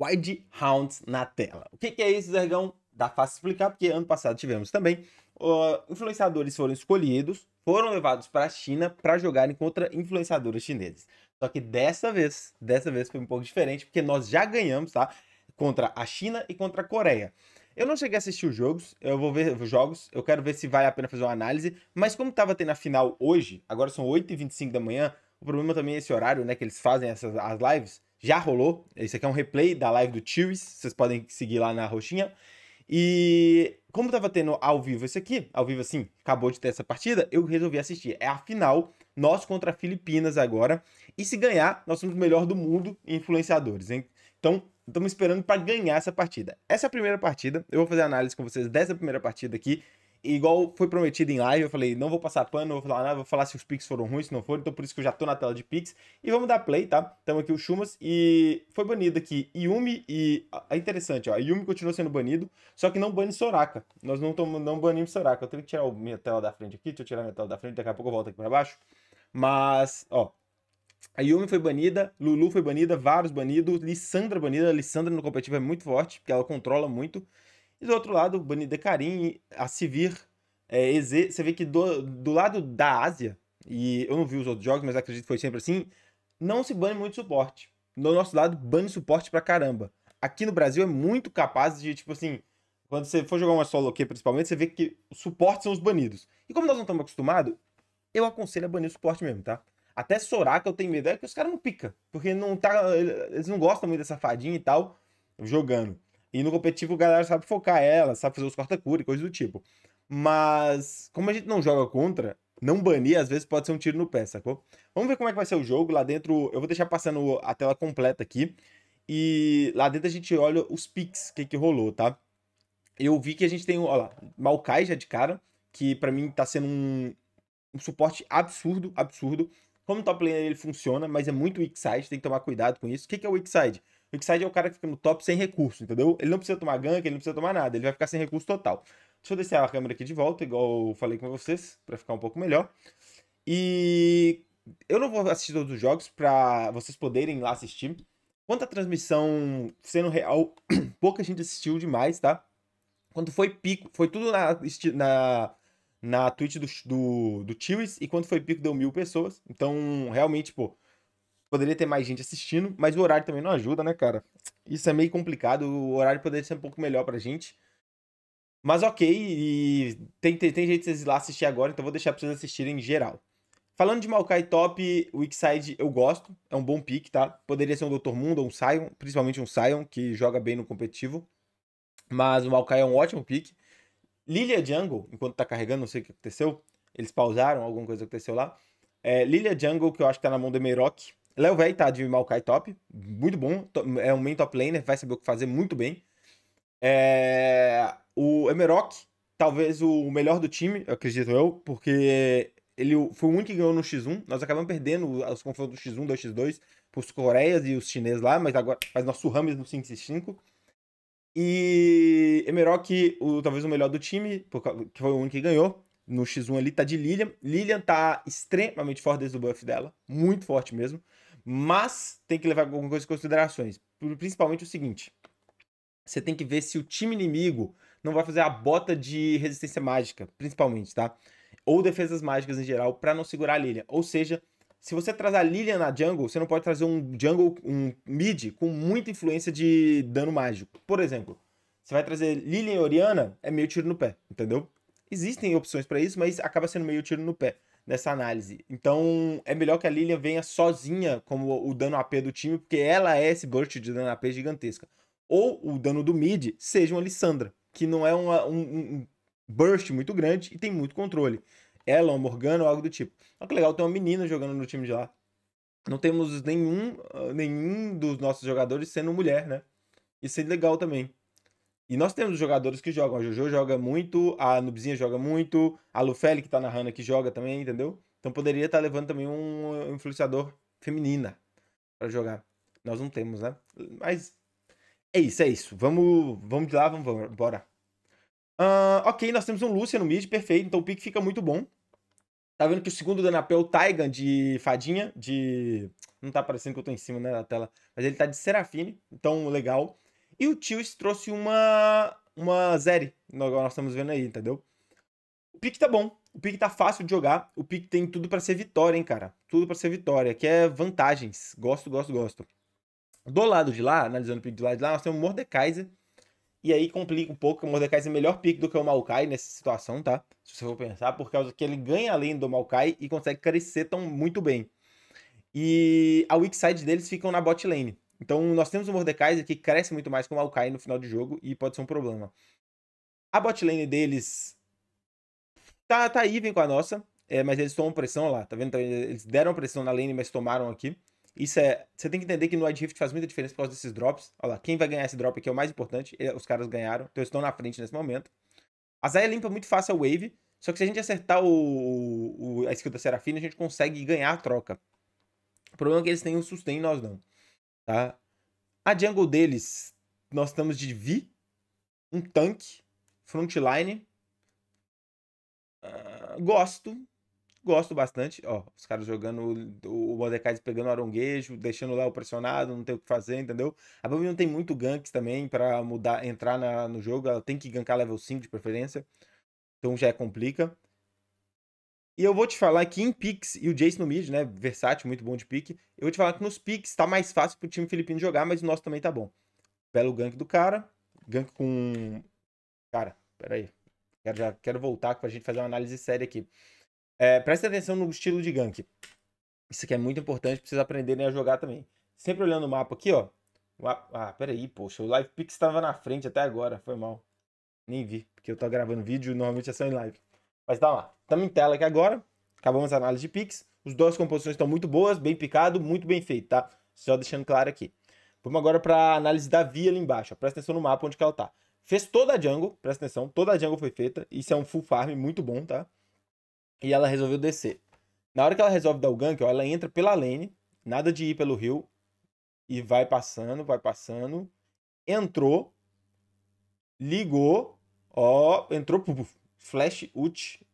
Wide Hounds na tela. O que, que é isso, Zergão? Dá fácil explicar, porque ano passado tivemos também. Uh, influenciadores foram escolhidos, foram levados para a China para jogarem contra influenciadores chineses. Só que dessa vez, dessa vez foi um pouco diferente, porque nós já ganhamos, tá? Contra a China e contra a Coreia. Eu não cheguei a assistir os jogos, eu vou ver os jogos, eu quero ver se vale a pena fazer uma análise, mas como tava tendo a final hoje, agora são 8h25 da manhã, o problema também é esse horário, né, que eles fazem essas as lives, já rolou. Esse aqui é um replay da live do Cheers, vocês podem seguir lá na roxinha. E como tava tendo ao vivo esse aqui, ao vivo assim, acabou de ter essa partida, eu resolvi assistir. É a final, nós contra Filipinas agora. E se ganhar, nós somos o melhor do mundo em influenciadores, hein? Então, estamos esperando para ganhar essa partida. Essa é a primeira partida. Eu vou fazer análise com vocês dessa primeira partida aqui. Igual foi prometido em live, eu falei, não vou passar pano, não vou falar nada, vou falar se os picks foram ruins, se não foram, então por isso que eu já tô na tela de picks. E vamos dar play, tá? Estamos aqui o Chumas e foi banido aqui Yumi e... É interessante, ó, Yumi continua sendo banido, só que não bane Soraka. Nós não, tamo, não banimos Soraka. Eu tenho que tirar a minha tela da frente aqui, deixa eu tirar a minha tela da frente, daqui a pouco eu volto aqui pra baixo. Mas, ó, a Yumi foi banida, Lulu foi banida, vários banidos, Lissandra banida. A Lissandra no competitivo é muito forte, porque ela controla muito. E do outro lado, banida Karim, a Sivir, é, EZ. Você vê que do, do lado da Ásia, e eu não vi os outros jogos, mas acredito que foi sempre assim, não se bane muito suporte. Do nosso lado, bane suporte pra caramba. Aqui no Brasil é muito capaz de, tipo assim, quando você for jogar uma solo aqui, principalmente, você vê que os suportes são os banidos. E como nós não estamos acostumados, eu aconselho a banir o suporte mesmo, tá? Até Soraka eu tenho medo, é que os caras não pica, porque não tá, eles não gostam muito dessa fadinha e tal, jogando. E no competitivo a galera sabe focar ela, sabe fazer os corta-cura e coisas do tipo. Mas, como a gente não joga contra, não banir às vezes pode ser um tiro no pé, sacou? Vamos ver como é que vai ser o jogo. Lá dentro, eu vou deixar passando a tela completa aqui. E lá dentro a gente olha os picks, o que, que rolou, tá? Eu vi que a gente tem, olha lá, Maokai já de cara, que para mim tá sendo um, um suporte absurdo, absurdo. Como top laner ele funciona, mas é muito weak side, tem que tomar cuidado com isso. O que, que é o weak side? Side é o cara que fica no top sem recurso, entendeu? Ele não precisa tomar gank, ele não precisa tomar nada, ele vai ficar sem recurso total. Deixa eu descer a câmera aqui de volta, igual eu falei com vocês, para ficar um pouco melhor. E eu não vou assistir todos os jogos para vocês poderem ir lá assistir. Quanto à transmissão sendo real, pouca gente assistiu demais, tá? Quando foi pico, foi tudo na, na, na Twitch do, do, do e quando foi pico deu mil pessoas. Então, realmente, pô, poderia ter mais gente assistindo, mas o horário também não ajuda, né, cara? Isso é meio complicado, o horário poderia ser um pouco melhor pra gente. Mas ok, e tem, tem, tem jeito de vocês ir lá assistir agora, então vou deixar pra vocês assistirem em geral. Falando de Maokai top, o Wixside eu gosto, é um bom pick, tá? Poderia ser um Dr. Mundo ou um Sion, principalmente um Sion, que joga bem no competitivo. Mas o Maokai é um ótimo pick. Lilia Jungle, enquanto tá carregando, não sei o que aconteceu, eles pausaram, alguma coisa aconteceu lá. É, Lilia Jungle, que eu acho que tá na mão do Emerok. Léo Véi tá de Maokai top, muito bom, é um main top laner, vai saber o que fazer muito bem. É... O Emerok, talvez o melhor do time, acredito eu, porque ele foi o único que ganhou no X1. Nós acabamos perdendo os confrontos do X1, 2x2 pros Coreias e os chineses lá, mas agora faz nosso Rames no 5x5. E Emerok, o, talvez o melhor do time, que foi o único que ganhou. No X1 ali tá de Lilian. Lilian tá extremamente forte desde o buff dela, muito forte mesmo. Mas tem que levar algumas coisas em considerações. Principalmente o seguinte: você tem que ver se o time inimigo não vai fazer a bota de resistência mágica, principalmente, tá? Ou defesas mágicas em geral, para não segurar a Lilian. Ou seja, se você trazer a Lilian na jungle, você não pode trazer um jungle, um mid com muita influência de dano mágico. Por exemplo, você vai trazer Lilian e Oriana, é meio tiro no pé, entendeu? Existem opções para isso, mas acaba sendo meio tiro no pé nessa análise. Então, é melhor que a Lilian venha sozinha como o dano AP do time, porque ela é esse burst de dano AP gigantesca. Ou o dano do mid seja uma Lissandra, que não é uma, um, um burst muito grande e tem muito controle. Ela, uma Morgana ou algo do tipo. Olha que legal, tem uma menina jogando no time de lá. Não temos nenhum, ah, nenhum dos nossos jogadores sendo mulher, né? Isso é legal também. E nós temos jogadores que jogam. A Jojo joga muito, a Nubzinha joga muito, a Lufeli que tá narrando aqui joga também, entendeu? Então poderia estar tá levando também um influenciador feminina para jogar. Nós não temos, né? Mas é isso, é isso. Vamos, vamos de lá, vamos, vamos bora. Uh, ok, nós temos um Lúcia no mid, perfeito. Então o pick fica muito bom. Tá vendo que o segundo Danapé é o Taigan de fadinha, de... Não tá aparecendo que eu tô em cima né, da tela, mas ele tá de Serafine, então legal. E o Tios trouxe uma uma Zeri, nós estamos vendo aí, entendeu? O pique tá bom, o pique tá fácil de jogar, o pique tem tudo para ser vitória, hein, cara? Tudo para ser vitória, que é vantagens. Gosto, gosto, gosto. Do lado de lá, analisando o pique do lado de lá, nós temos o Mordekaiser, e aí complica um pouco, o Mordekaiser é melhor pique do que o Maokai nessa situação, tá? Se você for pensar, por causa que ele ganha além do Maokai e consegue crescer tão muito bem. E a weak side deles ficam na bot lane. Então nós temos o Mordekaiser que cresce muito mais com o Maokai no final de jogo e pode ser um problema. A bot lane deles tá, tá even com a nossa, é, mas eles tomam pressão lá, tá vendo? Eles deram pressão na lane, mas tomaram aqui. Isso é. Você tem que entender que no Ed Rift faz muita diferença por causa desses drops. Olha lá, quem vai ganhar esse drop aqui é o mais importante. Os caras ganharam, então eles estão na frente nesse momento. A Zaya limpa muito fácil a wave. Só que se a gente acertar o, o a skill da Serafina, a gente consegue ganhar a troca. O problema é que eles têm o sustain nós não. Tá? A jungle deles, nós estamos de Vi, um tanque, frontline. Uh, gosto, gosto bastante. Ó, os caras jogando o Mordecai pegando aronguejo, deixando lá o pressionado, não tem o que fazer, entendeu? A Bambi não tem muito ganks também para mudar, entrar na, no jogo, ela tem que gankar level 5 de preferência. Então já é complica. E eu vou te falar que em picks, e o Jace no mid, né, versátil, muito bom de pick, eu vou te falar que nos picks tá mais fácil pro time filipino jogar, mas o nosso também tá bom. Belo gank do cara, gank com... Cara, peraí. Quero, já, quero voltar pra gente fazer uma análise séria aqui. É, presta atenção no estilo de gank. Isso aqui é muito importante pra vocês aprenderem a jogar também. Sempre olhando o mapa aqui, ó. Ah, peraí, poxa. O Live Pix estava na frente até agora. Foi mal. Nem vi, porque eu tô gravando vídeo e normalmente é só em live. Mas tá lá. Estamos em tela aqui agora. Acabamos a análise de Pix. Os duas composições estão muito boas, bem picado, muito bem feito, tá? Só deixando claro aqui. Vamos agora para análise da via ali embaixo. Presta atenção no mapa onde que ela tá. Fez toda a jungle, presta atenção, toda a jungle foi feita. Isso é um full farm muito bom, tá? E ela resolveu descer. Na hora que ela resolve dar o gank, ó, ela entra pela lane, nada de ir pelo rio, e vai passando, vai passando. Entrou, ligou, ó, entrou, flash, ult,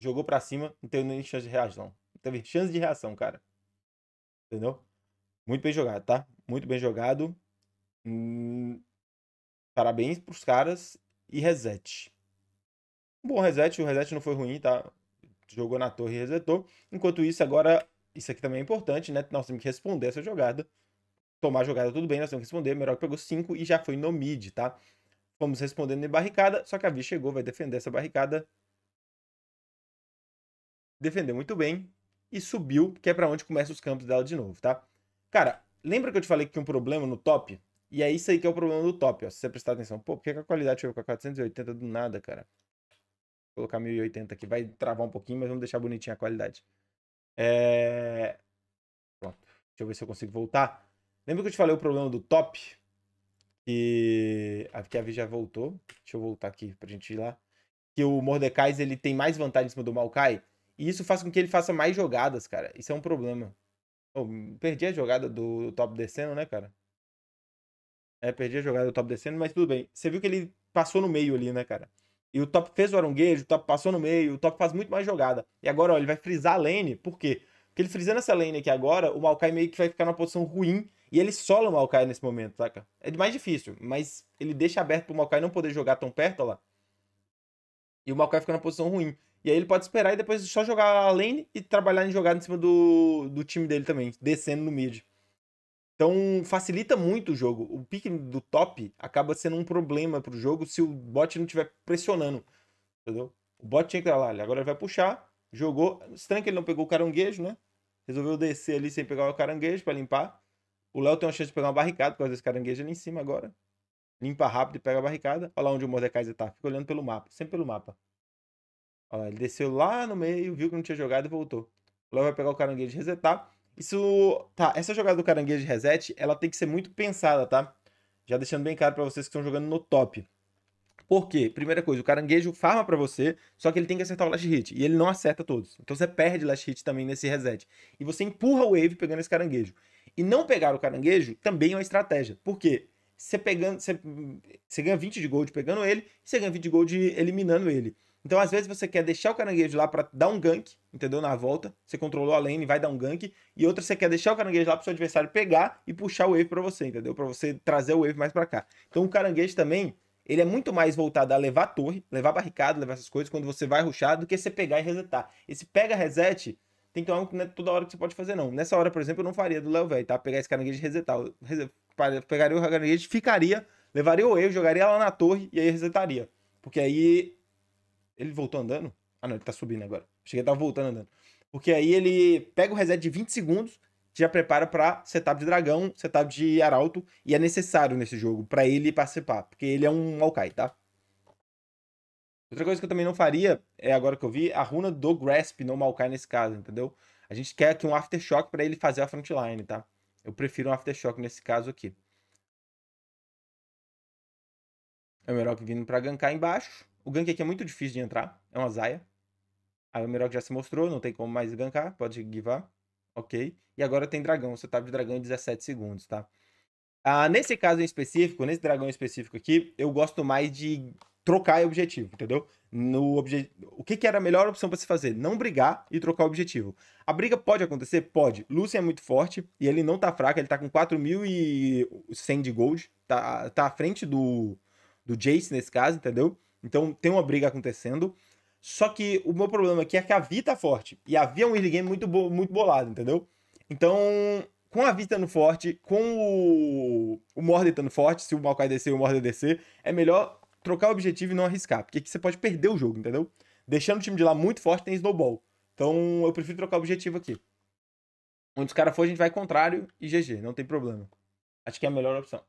jogou pra cima, não teve nem chance de reação. Não teve chance de reação, cara. Entendeu? Muito bem jogado, tá? Muito bem jogado. Hum, parabéns pros caras e reset. Bom reset, o reset não foi ruim, tá? jogou na torre e resetou. Enquanto isso, agora, isso aqui também é importante, né? Nós temos que responder essa jogada. Tomar a jogada, tudo bem, nós temos que responder. Melhor que pegou 5 e já foi no mid, tá? Vamos respondendo em barricada, só que a Vi chegou, vai defender essa barricada. Defendeu muito bem e subiu, que é para onde começa os campos dela de novo, tá? Cara, lembra que eu te falei que tinha um problema no top? E é isso aí que é o problema do top, ó. Se você prestar atenção. Pô, por que a qualidade chegou com a 480 do nada, cara? colocar 1080 aqui. Vai travar um pouquinho, mas vamos deixar bonitinha a qualidade. É... Pronto. Deixa eu ver se eu consigo voltar. Lembra que eu te falei o problema do top? Que aqui a Vi já voltou. Deixa eu voltar aqui pra gente ir lá. Que o Mordecai ele tem mais vantagem em cima do Maokai. E isso faz com que ele faça mais jogadas, cara. Isso é um problema. Oh, perdi a jogada do top descendo, né, cara? É, perdi a jogada do top descendo, mas tudo bem. Você viu que ele passou no meio ali, né, cara? E o top fez o aronguejo, o top passou no meio, o top faz muito mais jogada. E agora, ó, ele vai frisar a lane, por quê? Porque ele frisando essa lane aqui agora, o Maokai meio que vai ficar numa posição ruim e ele sola o Maokai nesse momento, saca? É mais difícil, mas ele deixa aberto pro Maokai não poder jogar tão perto, lá. E o Maokai fica numa posição ruim. E aí ele pode esperar e depois só jogar a lane e trabalhar em jogada em cima do, do time dele também, descendo no mid. Então facilita muito o jogo. O pique do top acaba sendo um problema pro jogo se o bot não estiver pressionando. Entendeu? O bot tinha que ir lá, agora ele vai puxar, jogou. Estranho que ele não pegou o caranguejo, né? Resolveu descer ali sem pegar o caranguejo para limpar. O Léo tem uma chance de pegar uma barricada por causa desse caranguejo ali em cima agora. Limpa rápido e pega a barricada. Olha lá onde o Mordecai tá. Fica olhando pelo mapa, sempre pelo mapa. Olha lá, ele desceu lá no meio, viu que não tinha jogado e voltou. O Léo vai pegar o caranguejo e resetar. Isso. Tá, essa jogada do caranguejo de reset, ela tem que ser muito pensada, tá? Já deixando bem claro para vocês que estão jogando no top. Por quê? Primeira coisa, o caranguejo farma para você, só que ele tem que acertar o last hit. E ele não acerta todos. Então você perde last hit também nesse reset. E você empurra o wave pegando esse caranguejo. E não pegar o caranguejo também é uma estratégia. Por quê? Você, pegando, você, você ganha 20 de gold pegando ele, e você ganha 20 de gold eliminando ele. Então, às vezes, você quer deixar o caranguejo lá para dar um gank, entendeu? Na volta. Você controlou a lane vai dar um gank. E outra, você quer deixar o caranguejo lá pro seu adversário pegar e puxar o wave para você, entendeu? Para você trazer o wave mais para cá. Então, o caranguejo também, ele é muito mais voltado a levar a torre, levar barricada, levar essas coisas quando você vai ruxar, do que você pegar e resetar. Esse pega reset tem que tomar não é toda hora que você pode fazer, não. Nessa hora, por exemplo, eu não faria do Léo Velho, tá? Pegar esse caranguejo e resetar. Eu pegaria o caranguejo, ficaria, levaria o wave, jogaria lá na torre e aí resetaria. Porque aí. Ele voltou andando? Ah, não, ele tá subindo agora. Cheguei, tava voltando andando. Porque aí ele pega o reset de 20 segundos, já prepara para setup de dragão, setup de arauto, e é necessário nesse jogo para ele participar, porque ele é um Maokai, tá? Outra coisa que eu também não faria, é agora que eu vi, a runa do Grasp no Maokai nesse caso, entendeu? A gente quer aqui um Aftershock para ele fazer a frontline, tá? Eu prefiro um Aftershock nesse caso aqui. É o Merok vindo para gankar embaixo. O gank aqui é muito difícil de entrar, é uma Zaya. Aí o Merok já se mostrou, não tem como mais gankar, pode givar. Ok. E agora tem dragão, setup de dragão em 17 segundos, tá? Ah, nesse caso em específico, nesse dragão específico aqui, eu gosto mais de trocar objetivo, entendeu? No obje... O que, que era a melhor opção para se fazer? Não brigar e trocar objetivo. A briga pode acontecer? Pode. Lucian é muito forte e ele não tá fraco, ele tá com 4.100 de gold, tá, tá à frente do, do Jace nesse caso, entendeu? Então tem uma briga acontecendo. Só que o meu problema aqui é que a Vi tá forte. E a Vi é um early game muito, bo muito bolado, entendeu? Então, com a Vi estando forte, com o, o Mordor estando forte, se o Maokai descer e o Mordor descer, é melhor trocar o objetivo e não arriscar, porque aqui você pode perder o jogo, entendeu? Deixando o time de lá muito forte, tem snowball. Então eu prefiro trocar o objetivo aqui. Onde os caras for, a gente vai contrário e GG, não tem problema. Acho que é a melhor opção.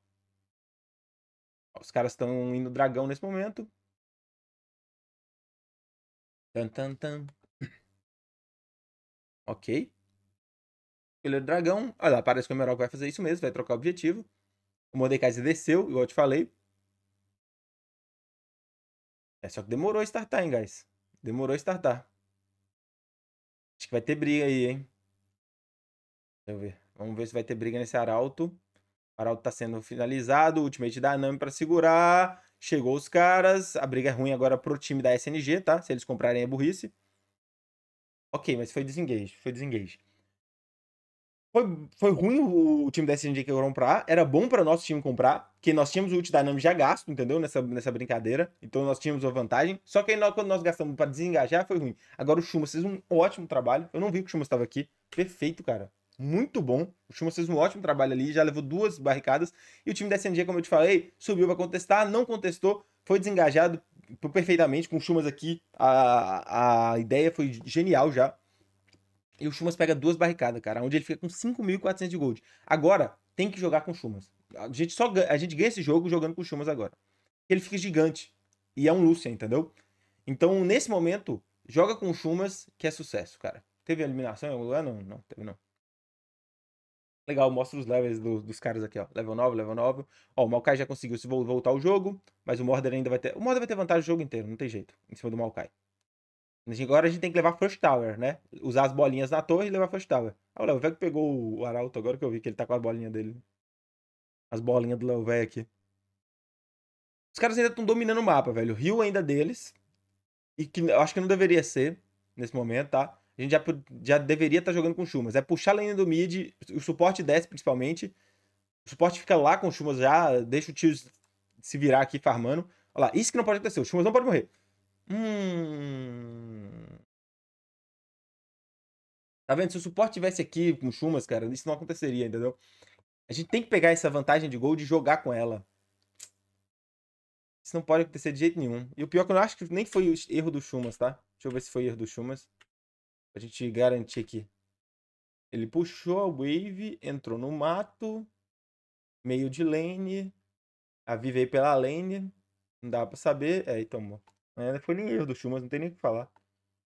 Os caras estão indo dragão nesse momento. Tan, tan. Ok. Ele é dragão. Olha lá, parece que o Emerald vai fazer isso mesmo, vai trocar o objetivo. O Mordecai desceu, igual eu te falei. É, só que demorou a startar, hein, guys. Demorou a startar. Acho que vai ter briga aí, hein. Deixa eu ver. Vamos ver se vai ter briga nesse arauto. O arauto tá sendo finalizado. Ultimate da Nami pra segurar. Chegou os caras. A briga é ruim agora pro time da SNG, tá? Se eles comprarem é burrice. Ok, mas foi desengage. Foi desengage. Foi, foi ruim o, o time da SNG que comprar. Era bom para nosso time comprar, porque nós tínhamos o ult Dynamic já gasto, entendeu? Nessa, nessa brincadeira. Então nós tínhamos uma vantagem. Só que aí nós, quando nós gastamos para desengajar, foi ruim. Agora o Chumas fez um ótimo trabalho. Eu não vi que o Chumas estava aqui. Perfeito, cara. Muito bom. O Chumas fez um ótimo trabalho ali. Já levou duas barricadas. E o time da SNG, como eu te falei, subiu para contestar. Não contestou. Foi desengajado perfeitamente com o Chumas aqui. A, a ideia foi genial já. E o Chumas pega duas barricadas, cara, onde ele fica com 5.400 de gold. Agora, tem que jogar com o Chumas. A gente, só a gente ganha esse jogo jogando com o Chumas agora. Ele fica gigante. E é um Lucian, entendeu? Então, nesse momento, joga com o Chumas, que é sucesso, cara. Teve eliminação em algum lugar? Não, não, teve não. Legal, mostra os levels do, dos caras aqui, ó. Level 9, level 9. Ó, o Maokai já conseguiu se voltar ao jogo, mas o Mordor ainda vai ter... O Mordor vai ter vantagem o jogo inteiro, não tem jeito, em cima do Maokai. Agora a gente tem que levar First Tower, né? Usar as bolinhas na torre e levar First Tower. Ah, o Léo Velho pegou o Arauto agora que eu vi que ele tá com a bolinha dele. As bolinhas do Léo Velho aqui. Os caras ainda estão dominando o mapa, velho. O Rio ainda deles. E que eu acho que não deveria ser nesse momento, tá? A gente já, já deveria estar tá jogando com Chumas. É puxar a lane do mid, o suporte desce principalmente. O suporte fica lá com o Chumas já, deixa o tio se virar aqui farmando. Olha lá, isso que não pode acontecer. O Chumas não pode morrer. Hum. Tá vendo? Se o suporte tivesse aqui com Chumas, cara, isso não aconteceria, entendeu? A gente tem que pegar essa vantagem de gold e jogar com ela. Isso não pode acontecer de jeito nenhum. E o pior é que eu acho que nem foi o erro do Chumas, tá? Deixa eu ver se foi erro do Chumas. Pra gente garantir aqui. Ele puxou a wave, entrou no mato. Meio de lane. A Vi veio pela lane. Não dá pra saber. É, e tomou. É, foi nem erro do Chumas, não tem nem o que falar.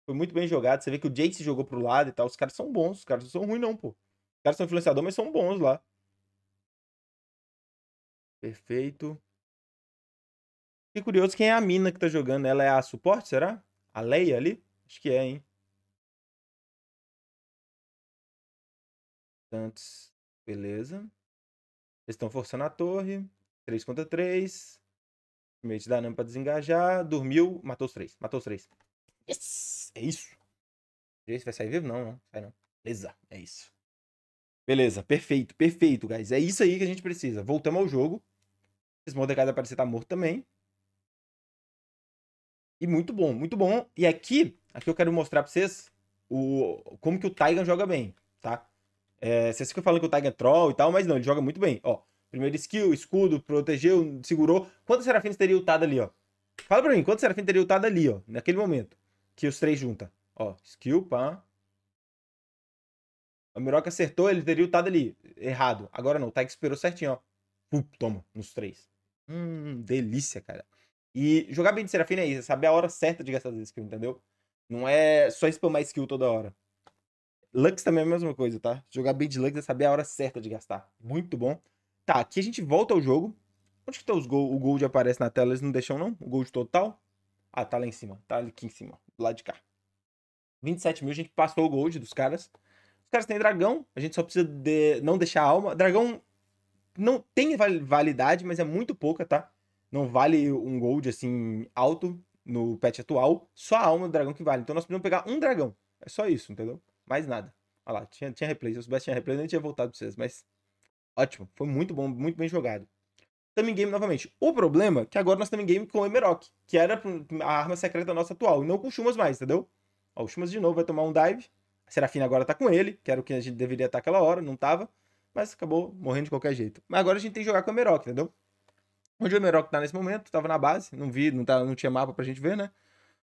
Foi muito bem jogado. Você vê que o Jace jogou pro lado e tal. Os caras são bons. Os caras não são ruins, não, pô. Os caras são influenciadores, mas são bons lá. Perfeito. Fiquei curioso quem é a mina que tá jogando. Ela é a suporte, será? A Leia ali? Acho que é, hein? Tantos. Beleza. Eles estão forçando a torre. 3 contra 3. Mate da Nami pra desengajar. Dormiu, matou os três. Matou os três. Yes! É isso. Jace vai sair vivo? Não, não. Sai não. Beleza, é isso. Beleza, perfeito, perfeito, guys. É isso aí que a gente precisa. Voltamos ao jogo. Esse Mordecai vai parecer estar tá morto também. E muito bom, muito bom. E aqui, aqui eu quero mostrar pra vocês o, como que o Taigan joga bem, tá? É, vocês ficam falando que o Taigan é troll e tal, mas não, ele joga muito bem. Ó, primeiro skill, escudo, protegeu, segurou. Quantos serafins teria ultado ali, ó? Fala pra mim, quantos serafins teria ultado ali, ó? Naquele momento. Que os três juntam. Ó, skill, pá. O Miroca acertou, ele teria ultado ali. Errado. Agora não, o Taigan esperou certinho, ó. Pup, toma, nos três. Hum, delícia, cara. E jogar bem de Serafina é isso, é saber a hora certa de gastar as skills, entendeu? Não é só spamar skill toda hora. Lux também é a mesma coisa, tá? Jogar bem de Lux é saber a hora certa de gastar. Muito bom. Tá, aqui a gente volta ao jogo. Onde que tá os gold? O gold aparece na tela, eles não deixam não? O gold total? Ah, tá lá em cima. Tá aqui em cima, do lado de cá. 27 mil, a gente passou o gold dos caras. Os caras têm dragão, a gente só precisa de não deixar alma. Dragão não tem validade, mas é muito pouca, tá? Não vale um gold assim alto no patch atual, só a alma do dragão que vale. Então nós precisamos pegar um dragão. É só isso, entendeu? Mais nada. Olha lá, tinha, tinha replay. Se eu soubesse tinha replay, eu nem tinha voltado pra vocês. Mas ótimo. Foi muito bom, muito bem jogado. Taming Game novamente. O problema é que agora nós em game com o Emerok, que era a arma secreta nossa atual, e não com o Chumas mais, entendeu? Ó, o Chumas de novo vai tomar um dive. A Serafina agora tá com ele, que era o que a gente deveria estar aquela hora, não tava. Mas acabou morrendo de qualquer jeito. Mas agora a gente tem que jogar com o Emerok, entendeu? Onde o Emerok tá nesse momento, tava na base, não vi, não, tá, não tinha mapa pra gente ver, né?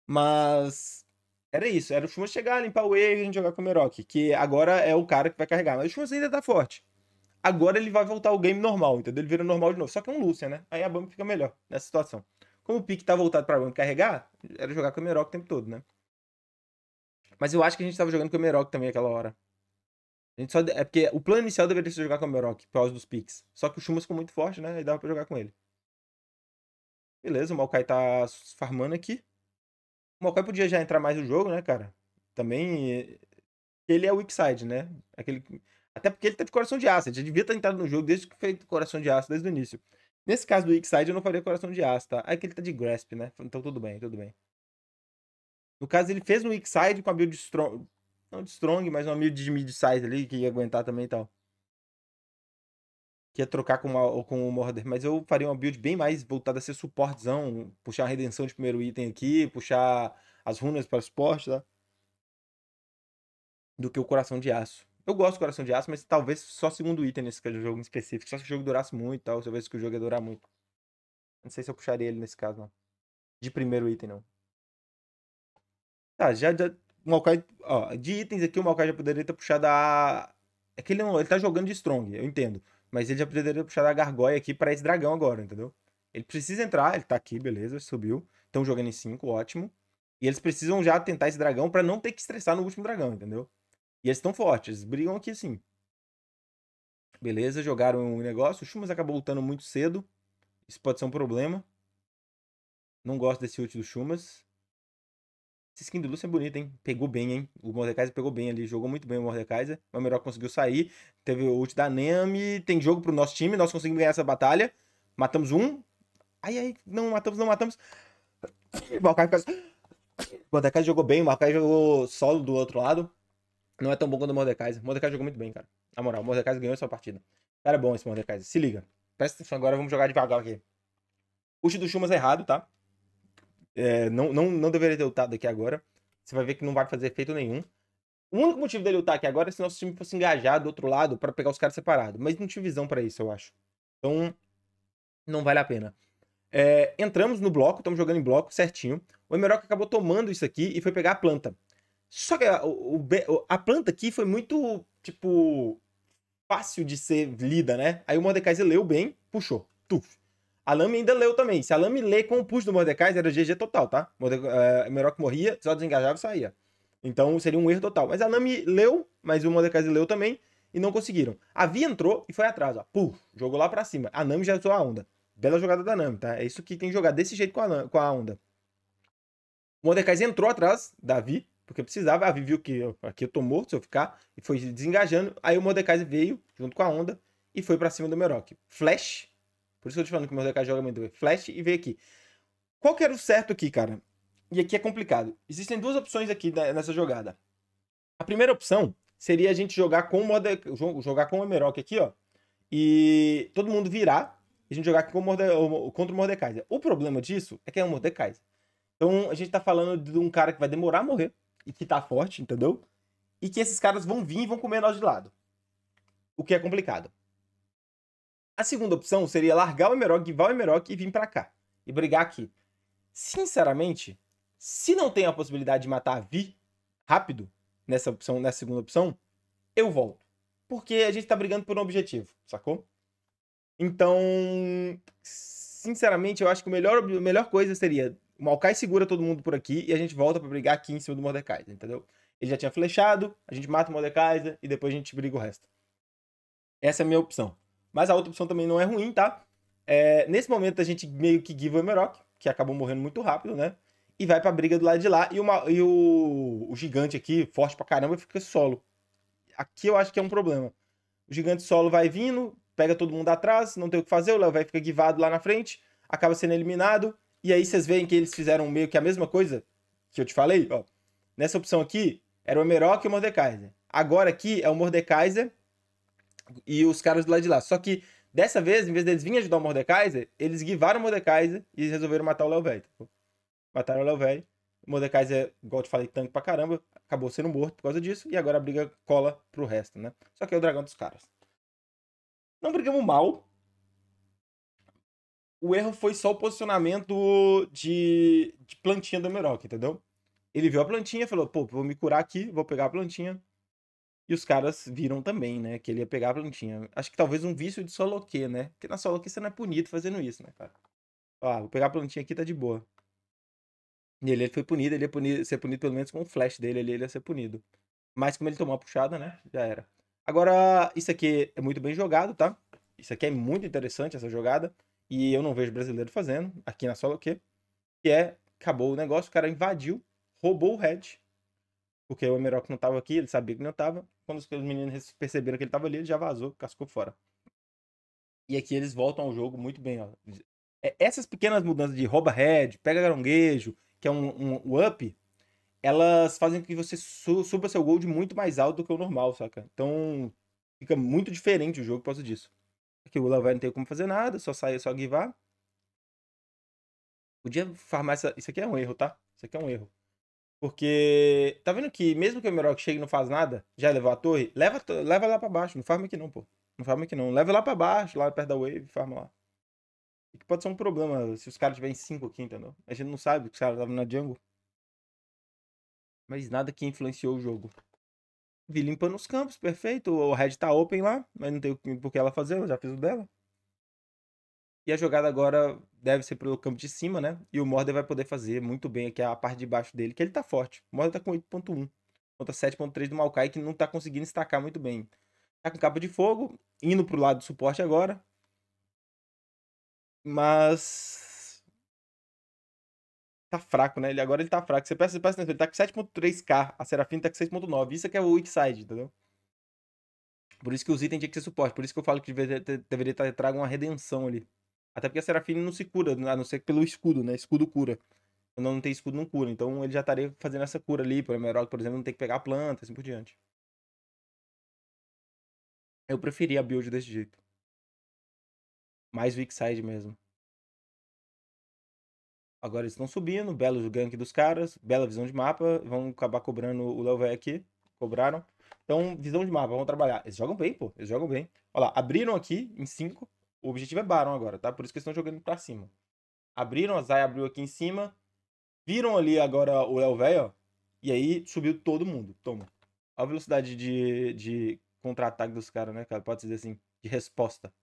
Mas era isso, era o Chumas chegar, limpar o E e a gente jogar com o Emerok, que agora é o cara que vai carregar. Mas o Chumas ainda tá forte. Agora ele vai voltar ao game normal, entendeu? Ele vira normal de novo. Só que é um Lucian, né? Aí a Bump fica melhor nessa situação. Como o pique tá voltado pra Bump carregar, era jogar com o Emerok o tempo todo, né? Mas eu acho que a gente tava jogando com o Emerok também aquela hora. A gente só... É porque o plano inicial deveria ser jogar com o Emerok, por causa dos picks. Só que o Chumas ficou muito forte, né? E dava pra jogar com ele. Beleza, o Maokai tá farmando aqui. O Maokai podia já entrar mais no jogo, né, cara? Também. Ele é o weak side, né? Aquele... Até porque ele teve coração de aço. Ele já devia estar entrado no jogo desde que fez coração de aço, desde o início. Nesse caso do weak side, eu não faria coração de aço, tá? É que ele tá de grasp, né? Então tudo bem, tudo bem. No caso, ele fez um weak side com a build strong. Não de strong, mas uma build de mid size ali, que ia aguentar também e tal que ia trocar com, uma, com o Morder, mas eu faria uma build bem mais voltada a ser suportezão, puxar a redenção de primeiro item aqui, puxar as runas para suporte, tá? Do que o coração de aço. Eu gosto do coração de aço, mas talvez só segundo item nesse jogo em específico. Só se o jogo durasse muito e tal, visse que o jogo ia durar muito. Não sei se eu puxaria ele nesse caso, não. De primeiro item, não. Tá, já. já ó, de itens aqui, o Maokai já poderia ter puxado a. É que ele, não, ele tá jogando de Strong, eu entendo. Mas ele já poderia puxar a gargoia aqui para esse dragão agora, entendeu? Ele precisa entrar, ele tá aqui, beleza, subiu. Estão jogando em 5, ótimo. E eles precisam já tentar esse dragão para não ter que estressar no último dragão, entendeu? E eles estão fortes, eles brigam aqui assim. Beleza, jogaram o um negócio. O Chumas acabou lutando muito cedo. Isso pode ser um problema. Não gosto desse ult do Chumas. Essa skin do Lúcio é bonita, hein? Pegou bem, hein? O Mordekaiser pegou bem ali, jogou muito bem o Mordekaiser. O melhor conseguiu sair. Teve o ult da Nami. Tem jogo pro nosso time. Nós conseguimos ganhar essa batalha. Matamos um. Ai, ai, não matamos, não matamos. O Mordekaiser jogou bem. O Maokai jogou solo do outro lado. Não é tão bom quanto o Mordekaiser. O Mordekaiser jogou muito bem, cara. Na moral, o Mordekaiser ganhou essa partida. Cara, é bom esse Mordekaiser. Se liga. Presta atenção agora, vamos jogar devagar aqui. Ult do Chumas é errado, tá? É, não, não, não deveria ter lutado aqui agora. Você vai ver que não vai fazer efeito nenhum. O único motivo dele lutar aqui agora é se nosso time fosse engajar do outro lado para pegar os caras separados. Mas não tinha visão para isso, eu acho. Então, não vale a pena. É, entramos no bloco, estamos jogando em bloco certinho. O Emerok acabou tomando isso aqui e foi pegar a planta. Só que a, o, a planta aqui foi muito, tipo, fácil de ser lida, né? Aí o Mordekaiser leu bem, puxou. Tuf. A Lame ainda leu também. Se a Lame lê com o push do Mordecai, era GG total, tá? Morde uh, Merok morria, só desengajava e saía. Então seria um erro total. Mas a Nami leu, mas o Mordecai leu também e não conseguiram. A Vi entrou e foi atrás, ó. Puf, jogou lá pra cima. A Nami já usou a onda. Bela jogada da Nami, tá? É isso que tem que jogar desse jeito com a, com a onda. O Mordecai entrou atrás da Vi, porque precisava. A Vi viu que aqui eu tô morto se eu ficar, e foi desengajando. Aí o Mordecai veio junto com a onda e foi para cima do Merok. Flash Por isso que eu tô te falando que o Mordecai joga muito bem. Flash e vem aqui. Qual que era o certo aqui, cara? E aqui é complicado. Existem duas opções aqui nessa jogada. A primeira opção seria a gente jogar com o Morde... jogar com o Emerok aqui, ó. E todo mundo virar e a gente jogar com o Morde... contra o Mordekaiser. O problema disso é que é um Mordekaiser. Então a gente tá falando de um cara que vai demorar a morrer e que tá forte, entendeu? E que esses caras vão vir e vão comer nós de lado. O que é complicado. A segunda opção seria largar o Emerok, guivar o Emerok e vir para cá. E brigar aqui. Sinceramente, se não tem a possibilidade de matar a Vi rápido, nessa opção, nessa segunda opção, eu volto. Porque a gente tá brigando por um objetivo, sacou? Então, sinceramente, eu acho que a melhor, a melhor coisa seria o Maokai segura todo mundo por aqui e a gente volta para brigar aqui em cima do Mordecai, entendeu? Ele já tinha flechado, a gente mata o Mordecai e depois a gente briga o resto. Essa é a minha opção. Mas a outra opção também não é ruim, tá? É, nesse momento a gente meio que give o Emerok, que acabou morrendo muito rápido, né? E vai pra briga do lado de lá. E, uma, e o, o gigante aqui, forte pra caramba, fica solo. Aqui eu acho que é um problema. O gigante solo vai vindo, pega todo mundo atrás, não tem o que fazer, o Léo vai ficar guivado lá na frente, acaba sendo eliminado. E aí vocês veem que eles fizeram meio que a mesma coisa que eu te falei, ó. Nessa opção aqui, era o Emerok e o Mordekaiser. Agora aqui é o Mordekaiser e os caras do lado de lá. Só que dessa vez, em vez deles virem ajudar o Mordekaiser, eles guivaram o Mordekaiser e resolveram matar o Léo Velho. Mataram o Léo Velho. O Mordekaiser, igual eu te falei, tanque pra caramba, acabou sendo morto por causa disso, e agora a briga cola pro resto, né? Só que é o dragão dos caras. Não brigamos mal. O erro foi só o posicionamento de, de plantinha do Emerok, entendeu? Ele viu a plantinha falou, pô, vou me curar aqui, vou pegar a plantinha, e os caras viram também, né? Que ele ia pegar a plantinha. Acho que talvez um vício de soloque, né? Porque na soloque você não é punido fazendo isso, né, cara? Ó, vou pegar a plantinha aqui, tá de boa. E ele, ele foi punido, ele ia ser punido pelo menos com o flash dele, ele, ele ia ser punido. Mas como ele tomou a puxada, né? Já era. Agora, isso aqui é muito bem jogado, tá? Isso aqui é muito interessante, essa jogada. E eu não vejo brasileiro fazendo, aqui na solo que Que é, acabou o negócio, o cara invadiu, roubou o head porque o Emerok não tava aqui, ele sabia que não tava. Quando os meninos perceberam que ele tava ali, ele já vazou, cascou fora. E aqui eles voltam ao jogo muito bem, ó. É, essas pequenas mudanças de rouba head, pega garonguejo, que é um, um, up, elas fazem com que você suba seu gold muito mais alto do que o normal, saca? Então fica muito diferente o jogo por causa disso. Aqui o Lavai não tem como fazer nada, só sai, só guivar. Podia farmar essa. Isso aqui é um erro, tá? Isso aqui é um erro. Porque tá vendo que mesmo que o Emerald chegue e não faz nada, já levou a torre, leva, leva lá pra baixo. Não farma aqui não, pô. Não farma aqui não. Leva lá pra baixo, lá perto da wave, farma lá. E que pode ser um problema se os caras tiverem 5 aqui, entendeu? A gente não sabe que os caras estavam na jungle. Mas nada que influenciou o jogo. Vi limpando os campos, perfeito. O red tá open lá, mas não tem por que ela fazer, ela já fez o dela. E a jogada agora deve ser pelo campo de cima, né? E o Mordor vai poder fazer muito bem aqui a parte de baixo dele, que ele tá forte. O Mordor tá com 8.1 contra 7.3 do Maokai, que não tá conseguindo destacar muito bem. Tá com capa de fogo, indo pro lado do suporte agora. Mas... Tá fraco, né? Ele, agora ele tá fraco. Você presta, atenção, ele tá com 7.3k, a Serafim tá com 6.9. Isso aqui é o weak side, entendeu? Por isso que os itens tinham que ser suporte. Por isso que eu falo que deveria ter, deveria trago uma redenção ali. Até porque a Serafine não se cura, a não ser pelo escudo, né? Escudo cura. Quando não tem escudo, não cura. Então ele já estaria fazendo essa cura ali. Por Emerald, por exemplo, não tem que pegar a planta, assim por diante. Eu preferia a build desse jeito. Mais weak side mesmo. Agora eles estão subindo, belo gank dos caras, bela visão de mapa, vão acabar cobrando o Level aqui, cobraram. Então, visão de mapa, vamos trabalhar. Eles jogam bem, pô, eles jogam bem. Olha lá, abriram aqui em 5, o objetivo é Baron agora, tá? Por isso que eles estão jogando pra cima. Abriram, a Zay abriu aqui em cima. Viram ali agora o El Velho, ó. E aí subiu todo mundo. Toma. Olha a velocidade de, de contra-ataque dos caras, né, cara? Pode dizer assim, de resposta.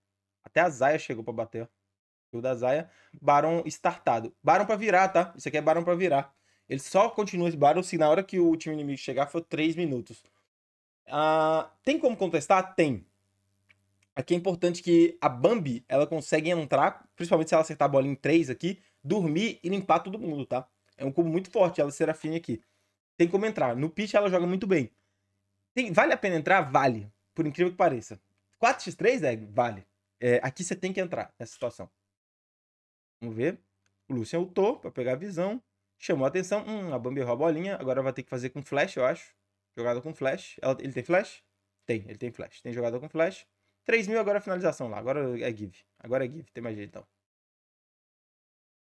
Até a Zaya chegou pra bater, ó. O da Zaya. Baron startado. Baron pra virar, tá? Isso aqui é Baron pra virar. Ele só continua esse Baron se na hora que o time inimigo chegar for 3 minutos. Ah, tem como contestar? Tem. Aqui é importante que a Bambi, ela consegue entrar, principalmente se ela acertar a bola em 3 aqui, dormir e limpar todo mundo, tá? É um cubo muito forte, ela Serafine aqui. Tem como entrar. No pitch ela joga muito bem. Tem, vale a pena entrar? Vale. Por incrível que pareça. 4x3, é? Vale. É, aqui você tem que entrar nessa situação. Vamos ver. O Lucian ultou pra pegar a visão. Chamou a atenção. Hum, a Bambi errou a bolinha. Agora vai ter que fazer com flash, eu acho. Jogada com flash. Ela, ele tem flash? Tem, ele tem flash. Tem jogada com flash. 3 mil agora é finalização lá. Agora é give. Agora é give. Tem mais jeito então.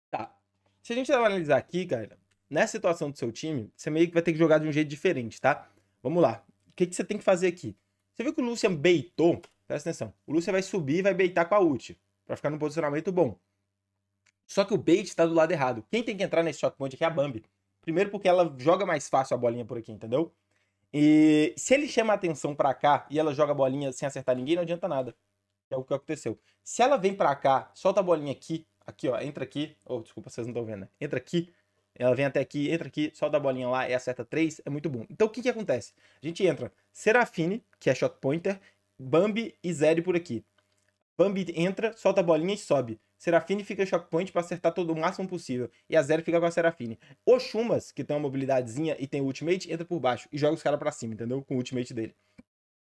Tá. Se a gente analisar aqui, cara, nessa situação do seu time, você meio que vai ter que jogar de um jeito diferente, tá? Vamos lá. O que, que você tem que fazer aqui? Você viu que o Lucian baitou? Presta atenção. O Lucian vai subir e vai baitar com a ult. Pra ficar num posicionamento bom. Só que o bait tá do lado errado. Quem tem que entrar nesse shot point aqui é a Bambi. Primeiro porque ela joga mais fácil a bolinha por aqui, entendeu? E se ele chama a atenção pra cá e ela joga a bolinha sem acertar ninguém, não adianta nada. É o que aconteceu. Se ela vem pra cá, solta a bolinha aqui, aqui ó, entra aqui. Oh, desculpa, vocês não estão vendo, né? Entra aqui, ela vem até aqui, entra aqui, solta a bolinha lá e acerta 3, é muito bom. Então o que que acontece? A gente entra Serafine, que é shot pointer, Bambi e Zeri por aqui. Bambi entra, solta a bolinha e sobe. Serafine fica shock point pra acertar todo o máximo possível. E a Zero fica com a Serafine. O Chumas, que tem uma mobilidadezinha e tem o ultimate, entra por baixo e joga os caras pra cima, entendeu? Com o ultimate dele.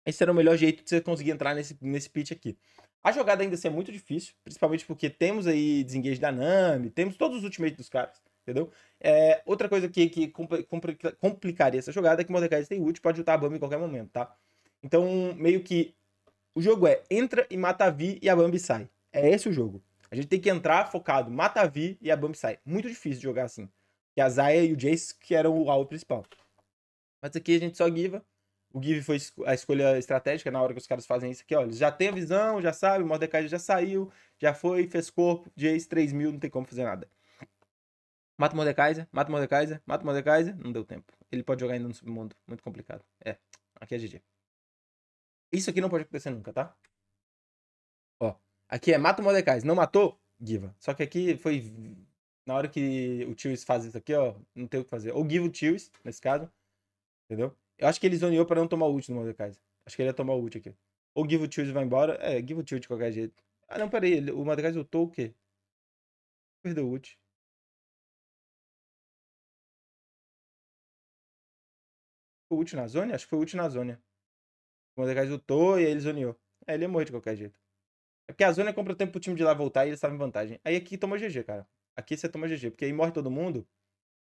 Esse era o melhor jeito de você conseguir entrar nesse, nesse pitch aqui. A jogada ainda assim é muito difícil, principalmente porque temos aí desengage da Nami, temos todos os ultimates dos caras, entendeu? É, outra coisa que, que complica, complicaria essa jogada é que o Mordecai tem ult, pode ultar a Bambi em qualquer momento, tá? Então, meio que o jogo é entra e mata a Vi e a Bambi sai. É esse o jogo. A gente tem que entrar focado, mata a Vi e a Bump sai. Muito difícil jogar assim. Que a Zaya e o Jace que eram o alvo principal. Mas aqui a gente só giva. O give foi a escolha estratégica na hora que os caras fazem isso aqui, ó. Eles já tem a visão, já sabe, o Mordecai já saiu, já foi, fez corpo, Jace 3000, não tem como fazer nada. Mata o Mordekaiser, mata o Mordekaiser, mata o Mordekaiser, não deu tempo. Ele pode jogar ainda no submundo, muito complicado. É, aqui é GG. Isso aqui não pode acontecer nunca, tá? Ó, Aqui é mata o Mordecai. Não matou? Giva. Só que aqui foi. Na hora que o Tios faz isso aqui, ó, não tem o que fazer. Ou give o Tios, nesse caso. Entendeu? Eu acho que ele zoneou pra não tomar ult no Mordecai. Acho que ele ia tomar ult aqui. Ou give o Tios e vai embora. É, give o Tios de qualquer jeito. Ah, não, peraí. O Mordecai ultou o quê? Perdeu o ult. Foi ult na zona? Acho que foi ult na zona. O Mordecai ultou e aí ele zoneou. É, ele ia morrer de qualquer jeito. É porque a zona compra tempo pro time de lá voltar e eles estavam em vantagem. Aí aqui toma GG, cara. Aqui você toma GG, porque aí morre todo mundo.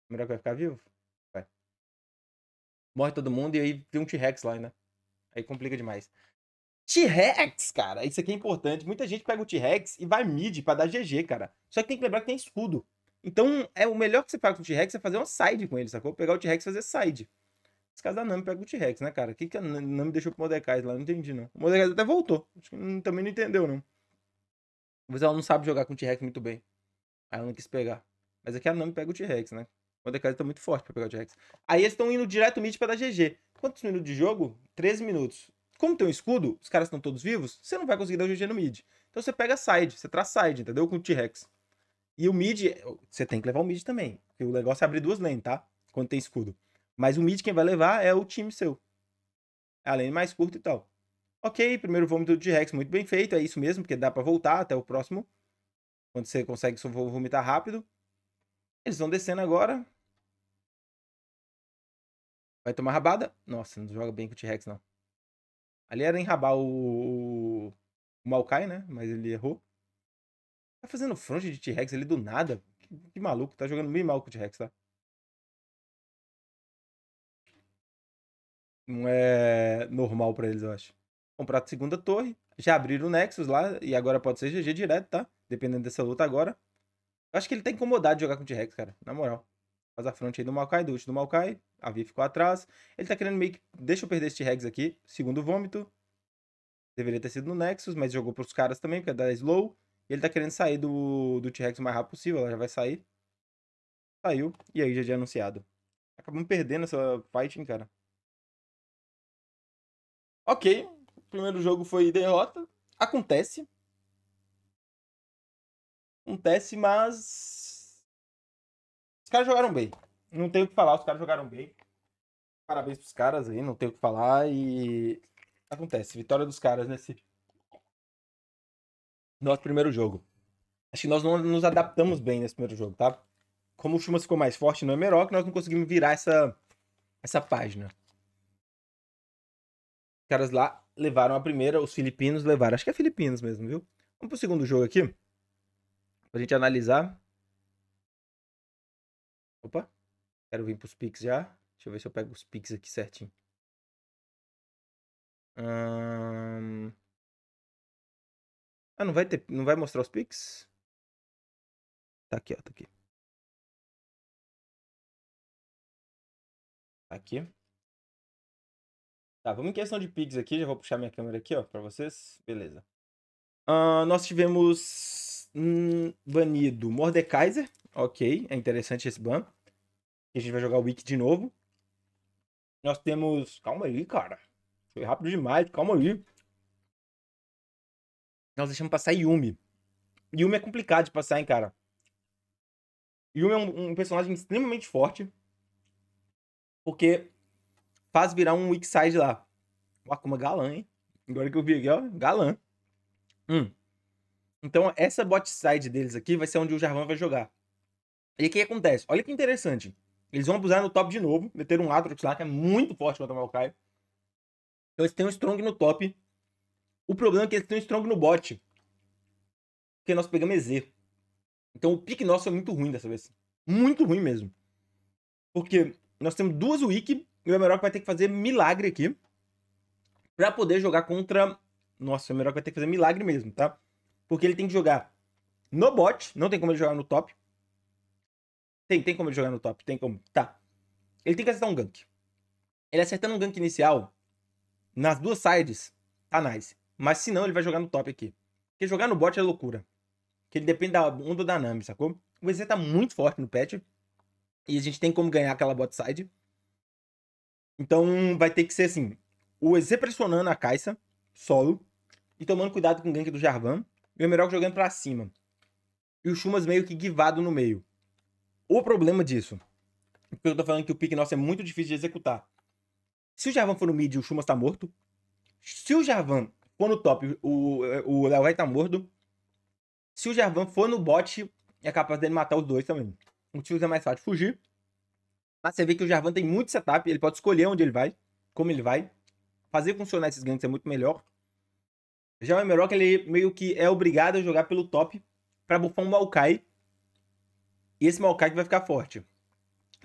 Melhor que vai ficar vivo? Vai. Morre todo mundo e aí tem um T-Rex lá, né? Aí complica demais. T-Rex, cara, isso aqui é importante. Muita gente pega o T-Rex e vai mid pra dar GG, cara. Só que tem que lembrar que tem escudo. Então, é o melhor que você faz com o T-Rex é fazer uma side com ele, sacou? Pegar o T-Rex e fazer side. Esse caso da Nami pega o T-Rex, né, cara? O que, que a Nami deixou pro Mordecai lá? Não entendi, não. O Mordecai até voltou. Acho que também não entendeu, não. Mas ela não sabe jogar com o T-Rex muito bem. Aí ela não quis pegar. Mas aqui a Nami pega o T-Rex, né? O Mordecai tá muito forte pra pegar o T-Rex. Aí eles estão indo direto mid pra dar GG. Quantos minutos de jogo? 13 minutos. Como tem um escudo, os caras estão todos vivos, você não vai conseguir dar o GG no mid. Então você pega side, você traz side, entendeu? Com o T-Rex. E o mid, você tem que levar o mid também. Porque o negócio é abrir duas lanes, tá? Quando tem escudo. Mas o mid quem vai levar é o time seu. É a lane mais curta e tal. Ok, primeiro vômito de Rex muito bem feito, é isso mesmo, porque dá para voltar até o próximo. Quando você consegue vomitar rápido. Eles vão descendo agora. Vai tomar rabada. Nossa, não joga bem com o T-Rex, não. Ali era enrabar o, o Maokai, né? Mas ele errou. Tá fazendo front de T-Rex ali do nada. Que, que, maluco, tá jogando meio mal com o T-Rex, tá? Não é normal pra eles, eu acho comprar a segunda torre. Já abriram o Nexus lá e agora pode ser GG direto, tá? Dependendo dessa luta agora. Eu acho que ele tá incomodado de jogar com o T-Rex, cara. Na moral. Faz a frente aí do Maokai, do ult do Maokai. A Vi ficou atrás. Ele tá querendo meio que. Deixa eu perder esse T-Rex aqui. Segundo vômito. Deveria ter sido no Nexus, mas jogou pros caras também, porque é da slow. E ele tá querendo sair do, do T-Rex o mais rápido possível. Ela já vai sair. Saiu. E aí, GG anunciado. Acabamos perdendo essa fight, hein, cara. Ok, primeiro jogo foi derrota. Acontece. Acontece, mas. Os caras jogaram bem. Não tenho o que falar, os caras jogaram bem. Parabéns pros caras aí, não tenho o que falar. E. Acontece. Vitória dos caras nesse. Nosso primeiro jogo. Acho que nós não nos adaptamos bem nesse primeiro jogo, tá? Como o Chumas ficou mais forte no Emerok, nós não conseguimos virar essa, essa página. Os caras lá levaram a primeira, os filipinos levaram. Acho que é filipinos mesmo, viu? Vamos pro segundo jogo aqui. Pra gente analisar. Opa. Quero vir pros pics já. Deixa eu ver se eu pego os pics aqui certinho. Hum... Ah, não vai ter, não vai mostrar os pics? Tá aqui, ó, tá aqui. Tá aqui. Tá, vamos em questão de pics aqui, já vou puxar minha câmera aqui, ó, pra vocês. Beleza. Uh, nós tivemos hum, banido Mordekaiser, ok, é interessante esse ban. A gente vai jogar o Wiki de novo. Nós temos... Calma aí, cara. Foi rápido demais, calma aí. Nós deixamos passar Yumi. Yumi é complicado de passar, hein, cara. Yumi é um, um personagem extremamente forte. Porque faz virar um weak side lá. O Akuma galã, hein? Agora que eu vi aqui, ó. Galã. Hum. Então, essa bot side deles aqui vai ser onde o Jarvan vai jogar. E o que acontece? Olha que interessante. Eles vão abusar no top de novo. Meter um Atrox lá, que é muito forte contra o Maokai. Então, eles têm um Strong no top. O problema é que eles têm um Strong no bot. Porque nós pegamos EZ. Então o pique nosso é muito ruim dessa vez. Muito ruim mesmo. Porque nós temos duas Wiki e o Emerald vai ter que fazer milagre aqui. Pra poder jogar contra... Nossa, o Emerald vai ter que fazer milagre mesmo, tá? Porque ele tem que jogar no bot. Não tem como ele jogar no top. Tem, tem como ele jogar no top. Tem como. Tá. Ele tem que acertar um gank. Ele acertando um gank inicial nas duas sides, tá nice. Mas se não, ele vai jogar no top aqui. Porque jogar no bot é loucura. Que ele depende da onda da Nami, sacou? O EZ tá muito forte no patch. E a gente tem como ganhar aquela bot side. Então vai ter que ser assim. O EZ pressionando a Caixa, solo. E tomando cuidado com o gank do Jarvan. E o Emerald jogando pra cima. E o Chumas meio que guivado no meio. O problema disso. Porque eu tô falando que o pique nosso é muito difícil de executar. Se o Jarvan for no mid, o Chumas tá morto. Se o Jarvan for no top, o, Léo vai tá morto. Se o Jarvan for no bot, é capaz dele matar os dois também. O Tifus é mais fácil fugir. Mas você vê que o Jarvan tem muito setup, ele pode escolher onde ele vai, como ele vai. Fazer funcionar esses ganks é muito melhor. Já o Emerald, ele meio que é obrigado a jogar pelo top para bufar um Maokai. E esse Maokai vai ficar forte.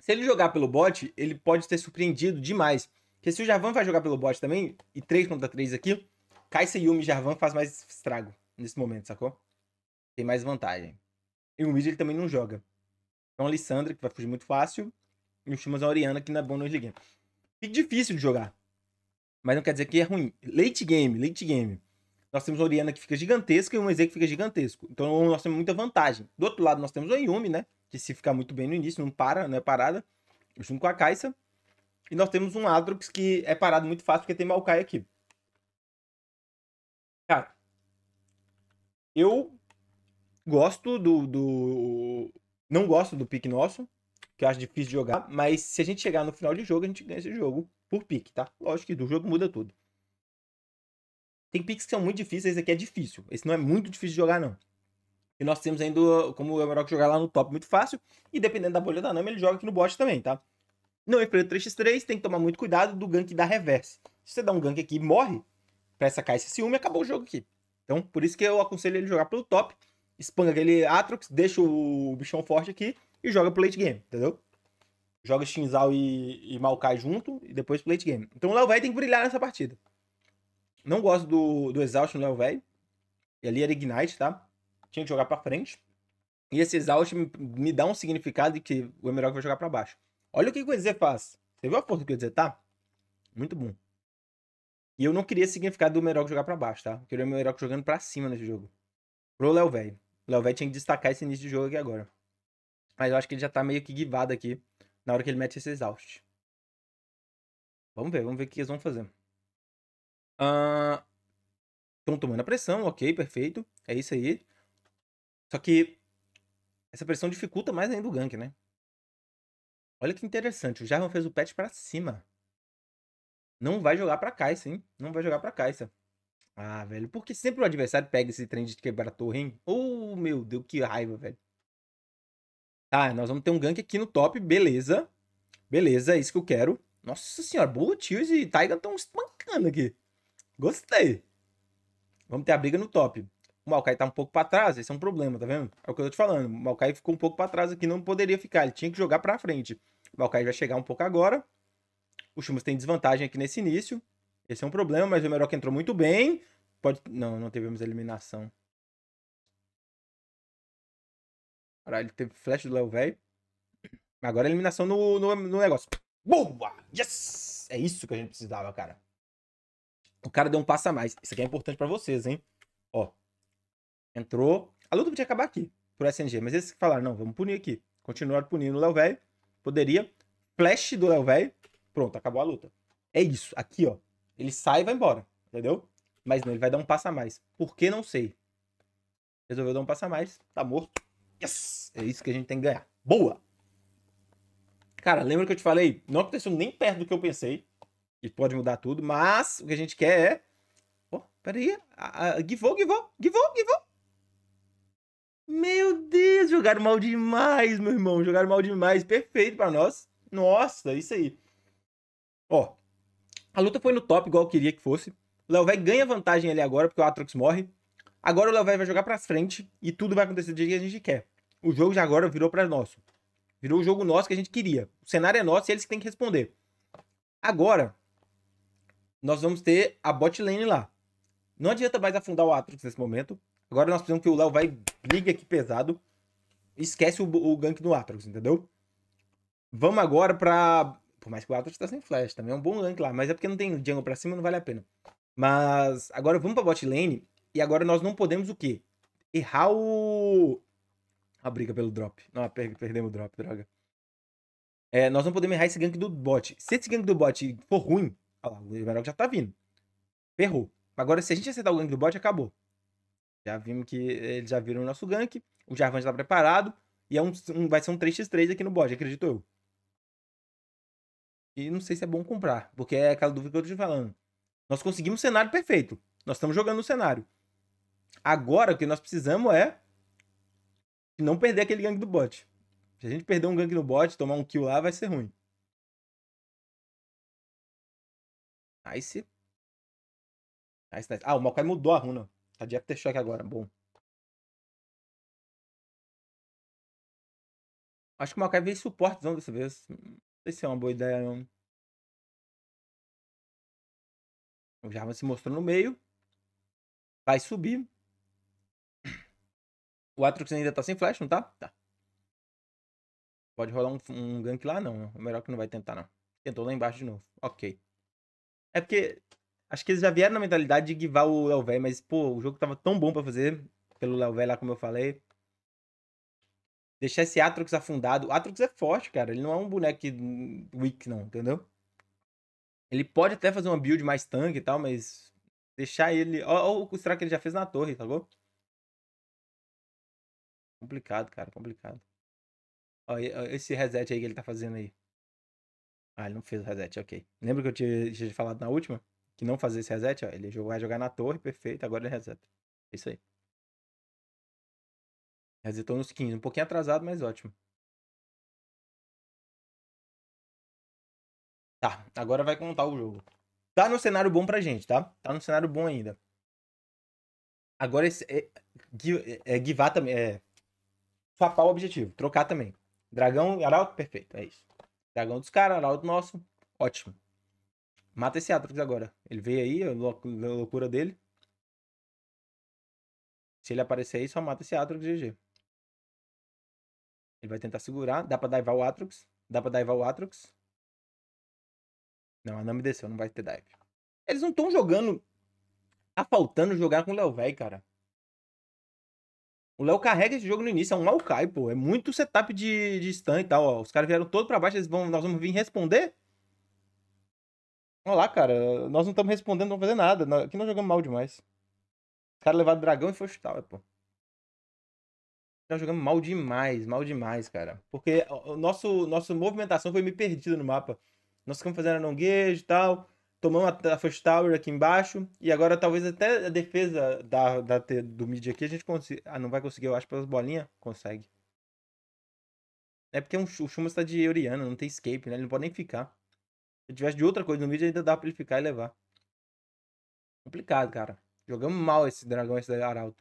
Se ele jogar pelo bot, ele pode ser surpreendido demais. Porque se o Jarvan vai jogar pelo bot também, e 3 contra 3 aqui, Kai'Sa, Yumi e Jarvan faz mais estrago nesse momento, sacou? Tem mais vantagem. E o mid ele também não joga. Então a Lissandra, que vai fugir muito fácil, e o Chumas a Oriana, que não é bom no early game. Fica difícil de jogar. Mas não quer dizer que é ruim. Late game, late game. Nós temos a Oriana que fica gigantesca e um EZ que fica gigantesco. Então nós temos muita vantagem. Do outro lado nós temos o Yumi, né? Que se ficar muito bem no início, não para, não é parada. Junto com a Kai'Sa. E nós temos um Adrox que é parado muito fácil porque tem Maokai aqui. Cara, eu gosto do, do. Não gosto do pique nosso, que eu acho difícil de jogar, mas se a gente chegar no final de jogo, a gente ganha esse jogo por pique, tá? Lógico que do jogo muda tudo. Tem piques que são muito difíceis, esse aqui é difícil. Esse não é muito difícil de jogar, não. E nós temos ainda como o Emerald jogar lá no top muito fácil. E dependendo da bolha da Nami, ele joga aqui no bot também, tá? Não enfrenta 3x3, tem que tomar muito cuidado do gank da reverse. Se você dá um gank aqui e morre, pra essa caixa ciúme, acabou o jogo aqui. Então, por isso que eu aconselho ele jogar pelo top spanga aquele Atrox, deixa o bichão forte aqui e joga pro late game, entendeu? Joga Shinzal e, e Maokai junto e depois pro late game. Então o Léo tem que brilhar nessa partida. Não gosto do, do Exaust no Léo. E ali era Ignite, tá? Tinha que jogar pra frente. E esse Exaust me, me dá um significado de que o Emerald vai jogar pra baixo. Olha o que o EZ faz. Você viu a força que o EZ tá? Muito bom. E eu não queria significado do Emerald jogar pra baixo, tá? Eu queria o Emerald jogando pra cima nesse jogo. Pro Léo Velho. O Léo tinha que destacar esse início de jogo aqui agora. Mas eu acho que ele já tá meio que guivado aqui na hora que ele mete esse exaust. Vamos ver, vamos ver o que eles vão fazer. Estão uh, tomando a pressão, ok, perfeito. É isso aí. Só que essa pressão dificulta mais ainda o gank, né? Olha que interessante, o Jarvan fez o patch pra cima. Não vai jogar pra Kai'Sa, hein? Não vai jogar pra Kai'Sa. Ah, velho, porque sempre o adversário pega esse trem de quebrar a torre, hein? Oh, meu Deus, que raiva, velho. Tá, nós vamos ter um gank aqui no top, beleza. Beleza, é isso que eu quero. Nossa senhora, Boa Tears e Taiga estão espancando aqui. Gostei. Vamos ter a briga no top. O Maokai tá um pouco pra trás, esse é um problema, tá vendo? É o que eu tô te falando. O Maokai ficou um pouco pra trás aqui, não poderia ficar, ele tinha que jogar pra frente. O Maokai vai chegar um pouco agora. O Chumas tem desvantagem aqui nesse início. Esse é um problema, mas o Meroc entrou muito bem. Pode... Não, não tivemos eliminação. Caralho, teve flash do Léo velho. Agora eliminação no, no, no negócio. Boa! Yes! É isso que a gente precisava, cara. O cara deu um passo a mais. Isso aqui é importante pra vocês, hein? Ó. Entrou. A luta podia acabar aqui, por SNG. Mas eles falaram, não, vamos punir aqui. Continuaram punindo o Léo velho. Poderia. Flash do Léo velho. Pronto, acabou a luta. É isso. Aqui, ó. Ele sai e vai embora. Entendeu? Mas não, ele vai dar um passo a mais. Por que? Não sei. Resolveu dar um passo a mais. Tá morto. Yes! É isso que a gente tem que ganhar. Boa! Cara, lembra que eu te falei? Não aconteceu nem perto do que eu pensei. E pode mudar tudo, mas o que a gente quer é. Oh, peraí. Givou, givou, givou, givou. Meu Deus, jogaram mal demais, meu irmão. Jogaram mal demais. Perfeito para nós. Nossa, isso aí. Ó, a luta foi no top, igual eu queria que fosse. O Léo ganha vantagem ali agora, porque o Atrox morre. Agora o Léo vai jogar pra frente e tudo vai acontecer do jeito que a gente quer. O jogo já agora virou para nosso. Virou o jogo nosso que a gente queria. O cenário é nosso e eles que têm que responder. Agora, nós vamos ter a bot lane lá. Não adianta mais afundar o Atrox nesse momento. Agora nós precisamos que o Léo vai liga aqui pesado. Esquece o, o gank do Atrox, entendeu? Vamos agora pra... Por mais que o Atrox tá sem flash, também é um bom gank lá. Mas é porque não tem jungle pra cima, não vale a pena. Mas agora vamos pra bot lane. E agora nós não podemos o quê? Errar o... A briga pelo drop. Não, per perdemos o drop, droga. É, nós não podemos errar esse gank do bot. Se esse gank do bot for ruim, o Emerald já tá vindo. Ferrou. Agora, se a gente acertar o gank do bot, acabou. Já vimos que eles já viram o nosso gank. O Jarvan já tá preparado. E é um, um, vai ser um 3x3 aqui no bot, acredito eu. E não sei se é bom comprar, porque é aquela dúvida que eu tô te falando. Nós conseguimos o cenário perfeito. Nós estamos jogando no cenário. Agora, o que nós precisamos é não perder aquele gank do bot. Se a gente perder um gank no bot, tomar um kill lá, vai ser ruim. Nice. Nice, nice. Ah, o Maokai mudou a runa. Tá de Aftershock agora. Bom. Acho que o Maokai veio suportezão dessa vez. Não sei se é uma boa ideia, não. O Jarvan se mostrou no meio. Vai subir. O Atrox ainda tá sem flash, não tá? Tá. Pode rolar um, um gank lá? Não. É melhor que não vai tentar, não. Tentou lá embaixo de novo. Ok. É porque... Acho que eles já vieram na mentalidade de guivar o Léo mas, pô, o jogo tava tão bom pra fazer pelo Léo lá, como eu falei. Deixar esse Atrox afundado. O Atrox é forte, cara. Ele não é um boneco weak, não, entendeu? Ele pode até fazer uma build mais tanque e tal, mas deixar ele. Olha o estrago que ele já fez na torre, tá bom? Complicado, cara, complicado. Olha esse reset aí que ele tá fazendo aí. Ah, ele não fez o reset, ok. Lembra que eu tinha, falado na última? Que não fazer esse reset, ó. Ele vai jogar na torre, perfeito. Agora ele reseta. É isso aí. Resetou nos 15. Um pouquinho atrasado, mas ótimo. Tá, agora vai contar o jogo. Tá no cenário bom pra gente, tá? Tá no cenário bom ainda. Agora esse. É, é, é, Givar também. É, swapar o objetivo. Trocar também. Dragão e Arauto, perfeito. É isso. Dragão dos caras, Arauto nosso. Ótimo. Mata esse Atrox agora. Ele veio aí, a loucura dele. Se ele aparecer aí, só mata esse Atrox GG. Ele vai tentar segurar. Dá pra daivar o Atrox. Dá pra daivar o Atrox. Não, a Nami desceu, não vai ter dive. Eles não estão jogando. Tá faltando jogar com o Léo Véi, cara. O Léo carrega esse jogo no início, é um Maokai, pô. É muito setup de, de stun e tal, ó. Os caras vieram todo pra baixo, eles vão, nós vamos vir responder? Olha lá, cara. Nós não estamos respondendo, não vamos fazer nada. Aqui nós jogamos mal demais. Os caras levaram dragão e foi chutar, pô. Nós jogamos mal demais, mal demais, cara. Porque o nosso, nossa movimentação foi meio perdida no mapa. Nós ficamos fazendo a nonguejo e tal. Tomamos a, a First Tower aqui embaixo. E agora talvez até a defesa da, da, do mid aqui a gente consiga. Ah, não vai conseguir, eu acho, pelas bolinhas. Consegue. É porque um, o Chumas tá de Oriana, não tem escape, né? Ele não pode nem ficar. Se tivesse de outra coisa no mid, ainda dá pra ele ficar e levar. Complicado, cara. Jogamos mal esse dragão, esse arauto.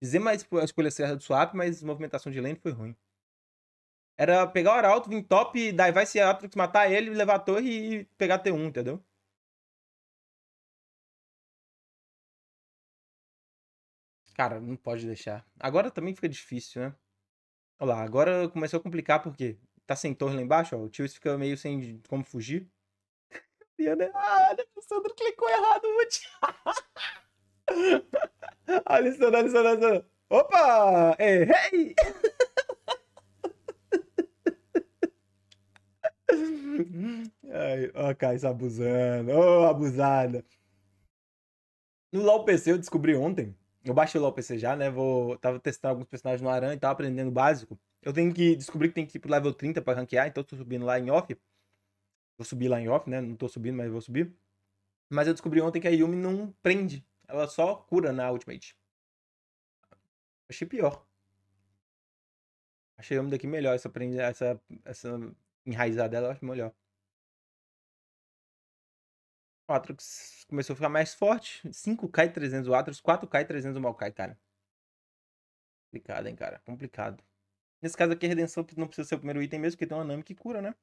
Dizer mais a escolha certa do swap, mas movimentação de lane foi ruim. Era pegar o Arauto, vir top, daí vai ser Atrox matar ele, levar a torre e pegar T1, entendeu? Cara, não pode deixar. Agora também fica difícil, né? Olha lá, agora começou a complicar porque tá sem torre lá embaixo, ó. O tio fica meio sem como fugir. Ah, o Sandro clicou errado, Alessandro, Alessandro, Alessandro. Opa! Errei! Ai, ó, Caio abusando. Ô, oh, abusada. No LoL PC eu descobri ontem. Eu baixei o LoL PC já, né? Vou, tava testando alguns personagens no Aran e tava aprendendo o básico. Eu tenho que descobrir que tem que ir pro level 30 pra ranquear, então tô subindo lá em off. Vou subir lá em off, né? Não tô subindo, mas vou subir. Mas eu descobri ontem que a Yumi não prende. Ela só cura na Ultimate. Achei pior. Achei a Yumi daqui melhor. Essa, prende, essa, essa enraizada dela eu acho melhor. O Atrox começou a ficar mais forte. 5k e 300 o Atrox, 4k e 300 o Maokai, cara. Complicado, hein, cara. Complicado. Nesse caso aqui, a redenção não precisa ser o primeiro item mesmo, porque tem uma Nami que cura, né?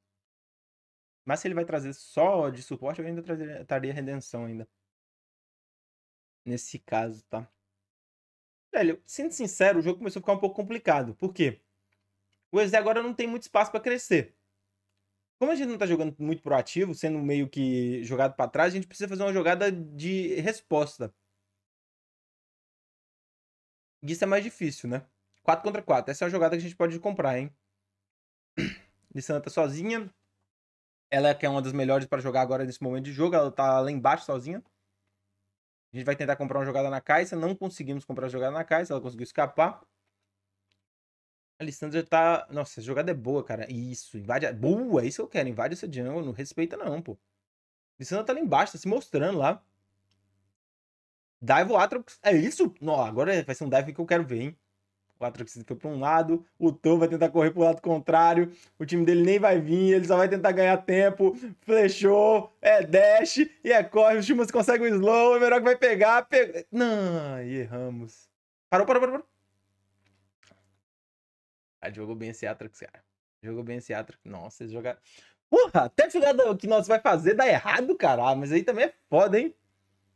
Mas se ele vai trazer só de suporte, eu ainda trazer, traria redenção ainda. Nesse caso, tá? Velho, sendo sincero, o jogo começou a ficar um pouco complicado. Por quê? O EZ agora não tem muito espaço para crescer. Como a gente não tá jogando muito proativo, sendo meio que jogado para trás, a gente precisa fazer uma jogada de resposta. Isso é mais difícil, né? 4 contra 4. Essa é uma jogada que a gente pode comprar, hein? Lissandra tá sozinha. Ela é que é uma das melhores para jogar agora nesse momento de jogo. Ela tá lá embaixo sozinha. A gente vai tentar comprar uma jogada na caixa. Não conseguimos comprar a jogada na caixa. Ela conseguiu escapar. A Lissandra tá. Nossa, a jogada é boa, cara. Isso, invade. A... Boa, é isso que eu quero. Invade essa jungle. Não respeita, não, pô. A Lissandra tá lá embaixo, tá se mostrando lá. Dive o Atrox. É isso? Não, agora vai ser um dive que eu quero ver, hein? O Atrox foi para um lado, o Tom vai tentar correr para o lado contrário, o time dele nem vai vir, ele só vai tentar ganhar tempo, flechou, é dash, e é corre, o Chumas consegue o slow, o Emerog vai pegar, pega... Não, erramos. Parou, parou, parou, parou. Ah, jogou bem esse Atrox, cara. Jogou bem esse Atrox. Nossa, esse jogar... Porra, até o que nós vai fazer dá errado, cara. mas aí também é foda, hein?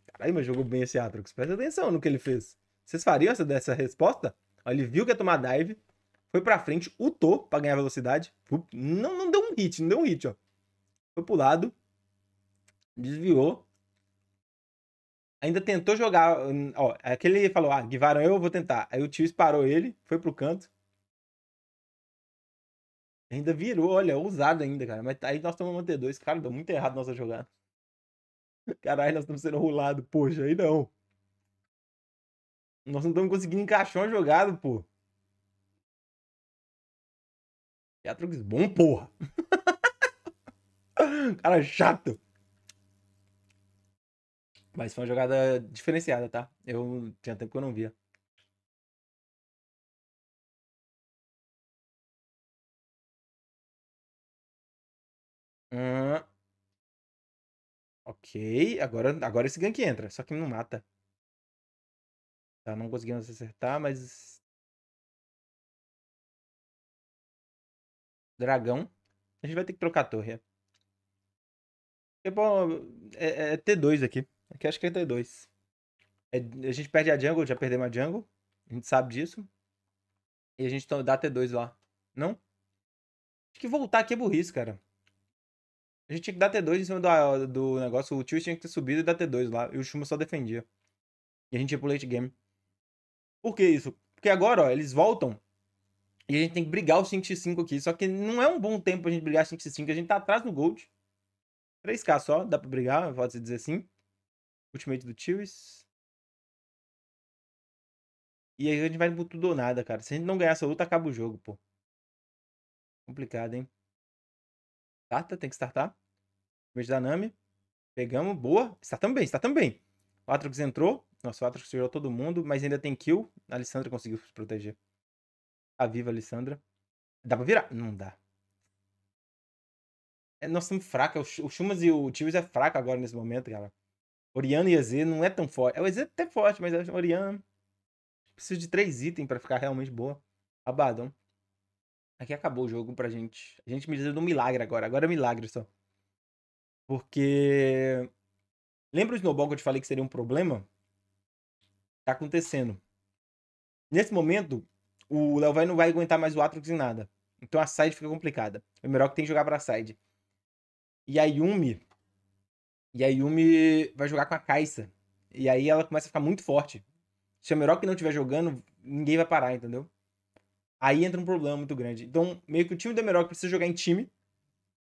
Caralho, mas jogou bem esse Atrox. Presta atenção no que ele fez. Vocês fariam essa dessa resposta? Ele viu que ia tomar dive, foi pra frente, utou pra ganhar velocidade. Não, não deu um hit, não deu um hit, ó. Foi pro lado, desviou. Ainda tentou jogar, ó, aquele falou, ah, Guivarão eu vou tentar. Aí o tio parou ele, foi pro canto. Ainda virou, olha, ousado ainda, cara. Mas aí nós estamos manter dois. Cara, deu muito errado nossa jogada. Caralho, nós estamos sendo rolados. Poxa, aí não. Nós não estamos conseguindo encaixar uma jogada, pô. Teatrix bom, porra. Cara chato. Mas foi uma jogada diferenciada, tá? Eu tinha tempo que eu não via. Ok, agora, agora esse gank entra, só que não mata. Tá, não conseguimos acertar, mas. Dragão. A gente vai ter que trocar a torre. É, bom, é, é T2 aqui. Aqui acho que é T2. É, a gente perde a jungle, já perdemos a jungle. A gente sabe disso. E a gente dá T2 lá. Não? Acho que voltar aqui é burrice, cara. A gente tinha que dar T2 em cima do, do negócio. O tio tinha que ter subido e dar T2 lá. E o Shuma só defendia. E a gente ia pro late game. Por que isso? Porque agora, ó, eles voltam e a gente tem que brigar o 5x5 aqui. Só que não é um bom tempo pra gente brigar 5x5. A gente tá atrás no Gold. 3k só, dá pra brigar, pode-se dizer assim. Ultimate do Tiwis. E aí a gente vai pro tudo ou nada, cara. Se a gente não ganhar essa luta, acaba o jogo, pô. Complicado, hein? Starta, tem que startar. Vez da Nami. Pegamos, boa. Está também, está também. O Atrox entrou. Nossa, o Atrox tirou todo mundo, mas ainda tem kill. A Alessandra conseguiu se proteger. A viva Alessandra. Dá pra virar? Não dá. É, nós estamos fracos. O Chumas e o Tios é fraco agora nesse momento, cara. Oriana e EZ não é tão forte. É o EZ é até forte, mas o Oriana Preciso de três itens pra ficar realmente boa. Abadão. Aqui acabou o jogo pra gente. A gente me diz um milagre agora. Agora é milagre só. Porque. Lembra o snowball que eu te falei que seria um problema? Tá acontecendo. Nesse momento, o Leovai não vai aguentar mais o Atrox em nada. Então a side fica complicada. É melhor que tem que jogar pra side. E a Yumi. E a Yumi vai jogar com a Kaisa. E aí ela começa a ficar muito forte. Se o Emerald não estiver jogando, ninguém vai parar, entendeu? Aí entra um problema muito grande. Então, meio que o time do Emerald precisa jogar em time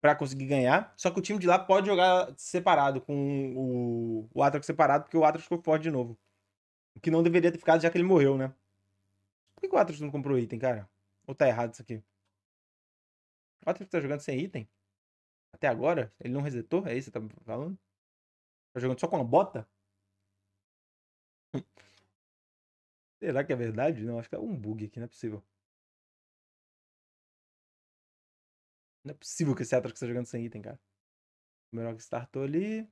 para conseguir ganhar. Só que o time de lá pode jogar separado, com o, o separado, porque o Atrox ficou forte de novo. O que não deveria ter ficado já que ele morreu, né? Por que, o Atrox não comprou item, cara? Ou tá errado isso aqui? O Atrox tá jogando sem item? Até agora? Ele não resetou? É isso que você tá falando? Tá jogando só com uma bota? Será que é verdade? Não, acho que é um bug aqui, não é possível. Não é possível que esse Atrox tá jogando sem item, cara. O Merog startou ali.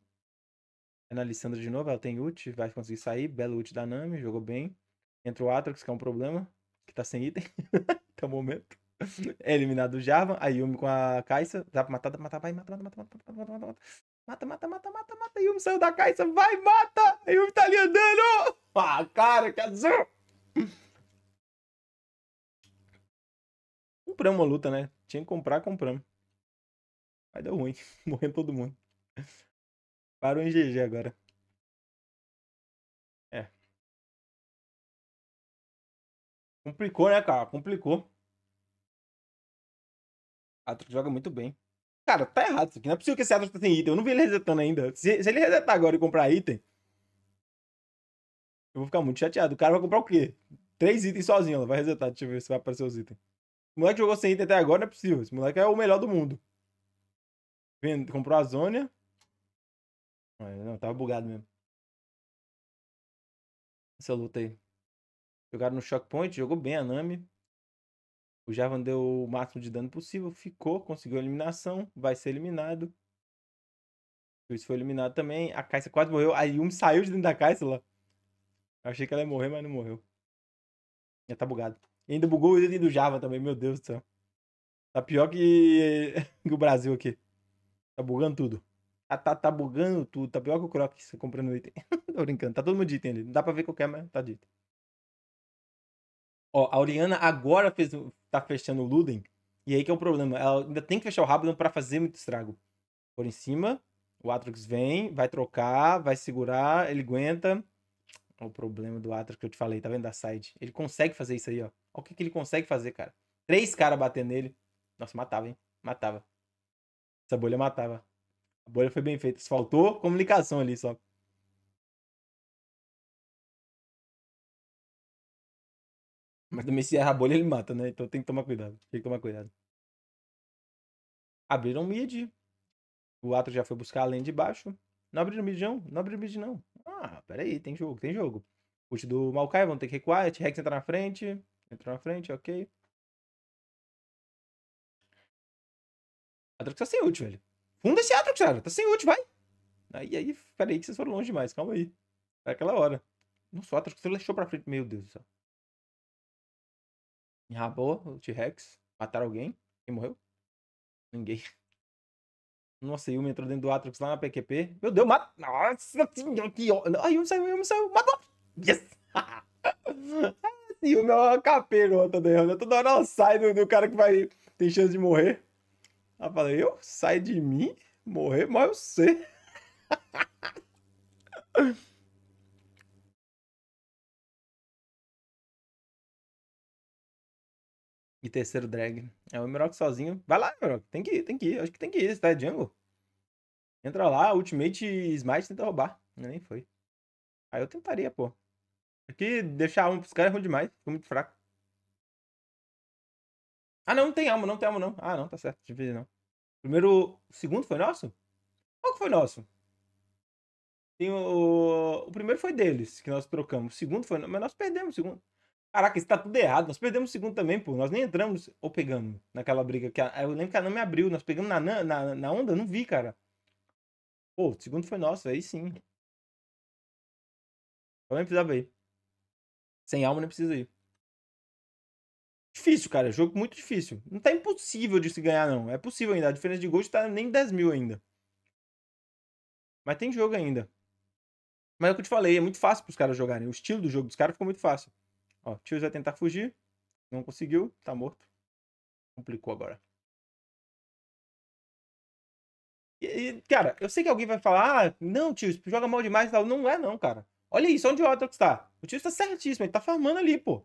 É na Lissandra de novo, ela tem ult, vai conseguir sair. Belo ult da Nami, jogou bem. Entra o Atrox, que é um problema, que tá sem item. Até o momento. É eliminado o Jarvan, a Yumi com a Kaisa. Dá pra matar, dá pra matar, vai, mata, mata, mata, mata, mata, mata, mata. Mata, mata, mata, mata, mata. Yumi saiu da Kaisa, vai, mata! A Yumi tá ali andando! Ah, cara, que azul! Compramos uma luta, né? Tinha que comprar, compramos. Mas deu ruim. Morrendo todo mundo. Parou em GG agora. É. Complicou, né, cara? Complicou. Atro joga muito bem. Cara, tá errado isso aqui. Não é possível que esse Atro tá sem item. Eu não vi ele resetando ainda. Se, se ele resetar agora e comprar item, eu vou ficar muito chateado. O cara vai comprar o quê? Três itens sozinho. Ela vai resetar. Deixa eu ver se vai aparecer os itens. O moleque jogou sem item até agora, não é possível. Esse moleque é o melhor do mundo. Vendo, comprou a Zônia. Não, tava bugado mesmo. Essa luta aí. Jogaram no Shock Point, jogou bem a Nami. O Javan deu o máximo de dano possível, ficou, conseguiu a eliminação, vai ser eliminado. O Luiz foi eliminado também. A Caixa quase morreu. A Yumi saiu de dentro da Caixa lá. Eu achei que ela ia morrer, mas não morreu. Já tá bugado. Ainda bugou o item do Java também, meu Deus do céu. Tá pior que, que o Brasil aqui. Tá bugando tudo. Tá, tá, tá bugando tudo. Tá pior que o Croc você comprando item. Tô brincando. Tá todo mundo de item ali. Não dá pra ver qualquer, mas tá dito. Ó, a Oriana agora fez, tá fechando o Luden. E aí que é o problema. Ela ainda tem que fechar o Rabadon pra fazer muito estrago. Por em cima. O Atrox vem, vai trocar, vai segurar, ele aguenta. O problema do Atrox que eu te falei, tá vendo da side? Ele consegue fazer isso aí, ó. Olha o que, que ele consegue fazer, cara. Três caras batendo nele. Nossa, matava, hein? Matava. Essa bolha matava. A bolha foi bem feita. Faltou comunicação ali só. Mas também se erra a bolha, ele mata, né? Então tem que tomar cuidado. Tem que tomar cuidado. Abriram mid. O Atro já foi buscar além de baixo. Não abriram mid, não. Não abriram mid, não. Ah, peraí. Tem jogo, tem jogo. Ult do Maokai, vamos ter que recuar. T-Rex entra na frente. Entrou na frente, ok. Atrox tá sem ult, velho. Funda esse Atrox, cara. Tá sem ult, vai. Aí, aí, peraí que vocês foram longe demais. Calma aí. É aquela hora. Nossa, o Atrox deixou pra frente. Meu Deus do céu. Enrabou o T-Rex. Mataram alguém? Quem morreu? Ninguém. Nossa, Yumi entrou dentro do Atrox lá na PQP. Meu Deus, mata. Nossa que ódio. Ai, Yumi saiu, Yumi saiu. Matou. Yes! Yumi é uma capeirota dela. Toda hora ela sai do, do cara que vai tem chance de morrer. Ela fala, eu? Sai de mim? Morrer, mas eu sei. E terceiro drag. É o Emerald sozinho. Vai lá, Emerald. Tem que ir, tem que ir. Acho que tem que ir. Você tá jungle? Entra lá, Ultimate Smite tenta roubar. Nem foi. Aí eu tentaria, pô. Aqui, deixar um pros caras é ruim demais. Ficou muito fraco. Ah, não, não tem alma, não tem alma, não. Ah, não, tá certo. Não não. Primeiro. O segundo foi nosso? Qual que foi nosso? Tem o... o primeiro foi deles, que nós trocamos. O segundo foi. Mas nós perdemos o segundo. Caraca, isso tá tudo errado. Nós perdemos o segundo também, pô. Nós nem entramos ou pegamos naquela briga. que a... Eu lembro que a Nami abriu. Nós pegamos na, na, na onda? Não vi, cara. Pô, o segundo foi nosso, aí sim. Eu nem precisava ir. Sem alma nem precisa ir. Difícil, cara. Jogo muito difícil. Não tá impossível de se ganhar, não. É possível ainda. A diferença de gols tá nem 10 mil ainda. Mas tem jogo ainda. Mas é o que eu te falei, é muito fácil pros caras jogarem. O estilo do jogo dos caras ficou muito fácil. Ó, o Tio vai tentar fugir. Não conseguiu, tá morto. Complicou agora. E, cara, eu sei que alguém vai falar, ah, não, tio, joga mal demais e tal. Não é, não, cara. Olha isso, onde o Atrox tá. O tio está certíssimo, ele tá farmando ali, pô.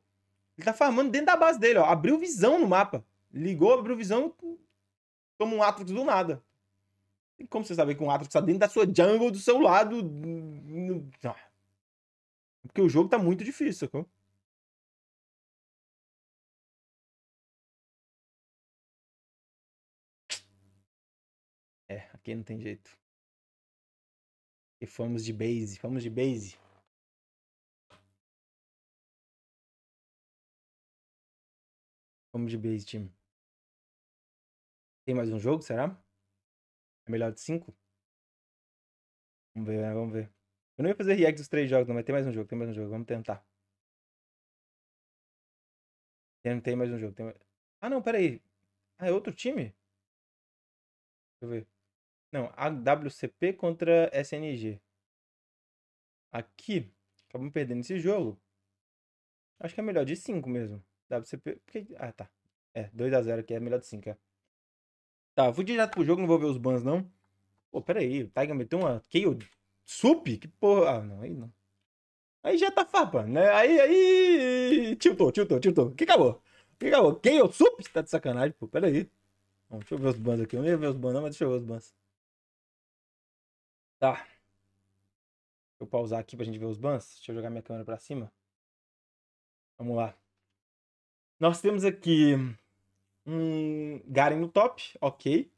Ele tá farmando dentro da base dele, ó. Abriu visão no mapa. Ligou, abriu visão, toma um Atrox do nada. Tem como você saber que um Atrox tá dentro da sua jungle, do seu lado? Porque o jogo tá muito difícil, sacou? É, aqui não tem jeito. E fomos de base, fomos de base. Vamos de base, time. Tem mais um jogo, será? É melhor de cinco? Vamos ver, né? Vamos ver. Eu não ia fazer react dos três jogos, não, mas tem mais um jogo, tem mais um jogo. Vamos tentar. Tem, tem mais um jogo. Tem... Ah, não, peraí. Ah, é outro time? Deixa eu ver. Não, AWCP contra SNG. Aqui, acabamos perdendo esse jogo. Acho que é melhor de 5 mesmo. WCP. Porque... Ah, tá. É, 2x0 aqui é melhor de 5, é. Tá, fui direto pro jogo, não vou ver os bans, não. Pô, pera aí, o Tiger meteu uma KO Sup? Que porra. Ah, não, aí não. Aí já tá farpando, né? Aí, aí. Tiltou, tiltou, tiltou. Que acabou? Que acabou? KO Sup? Tá de sacanagem, pô, pera aí. Bom, deixa eu ver os bans aqui. Eu não ia ver os bans, não, mas deixa eu ver os bans. Tá. Deixa eu pausar aqui pra gente ver os bans. Deixa eu jogar minha câmera pra cima. Vamos lá. Nós temos aqui um Garen no top, ok.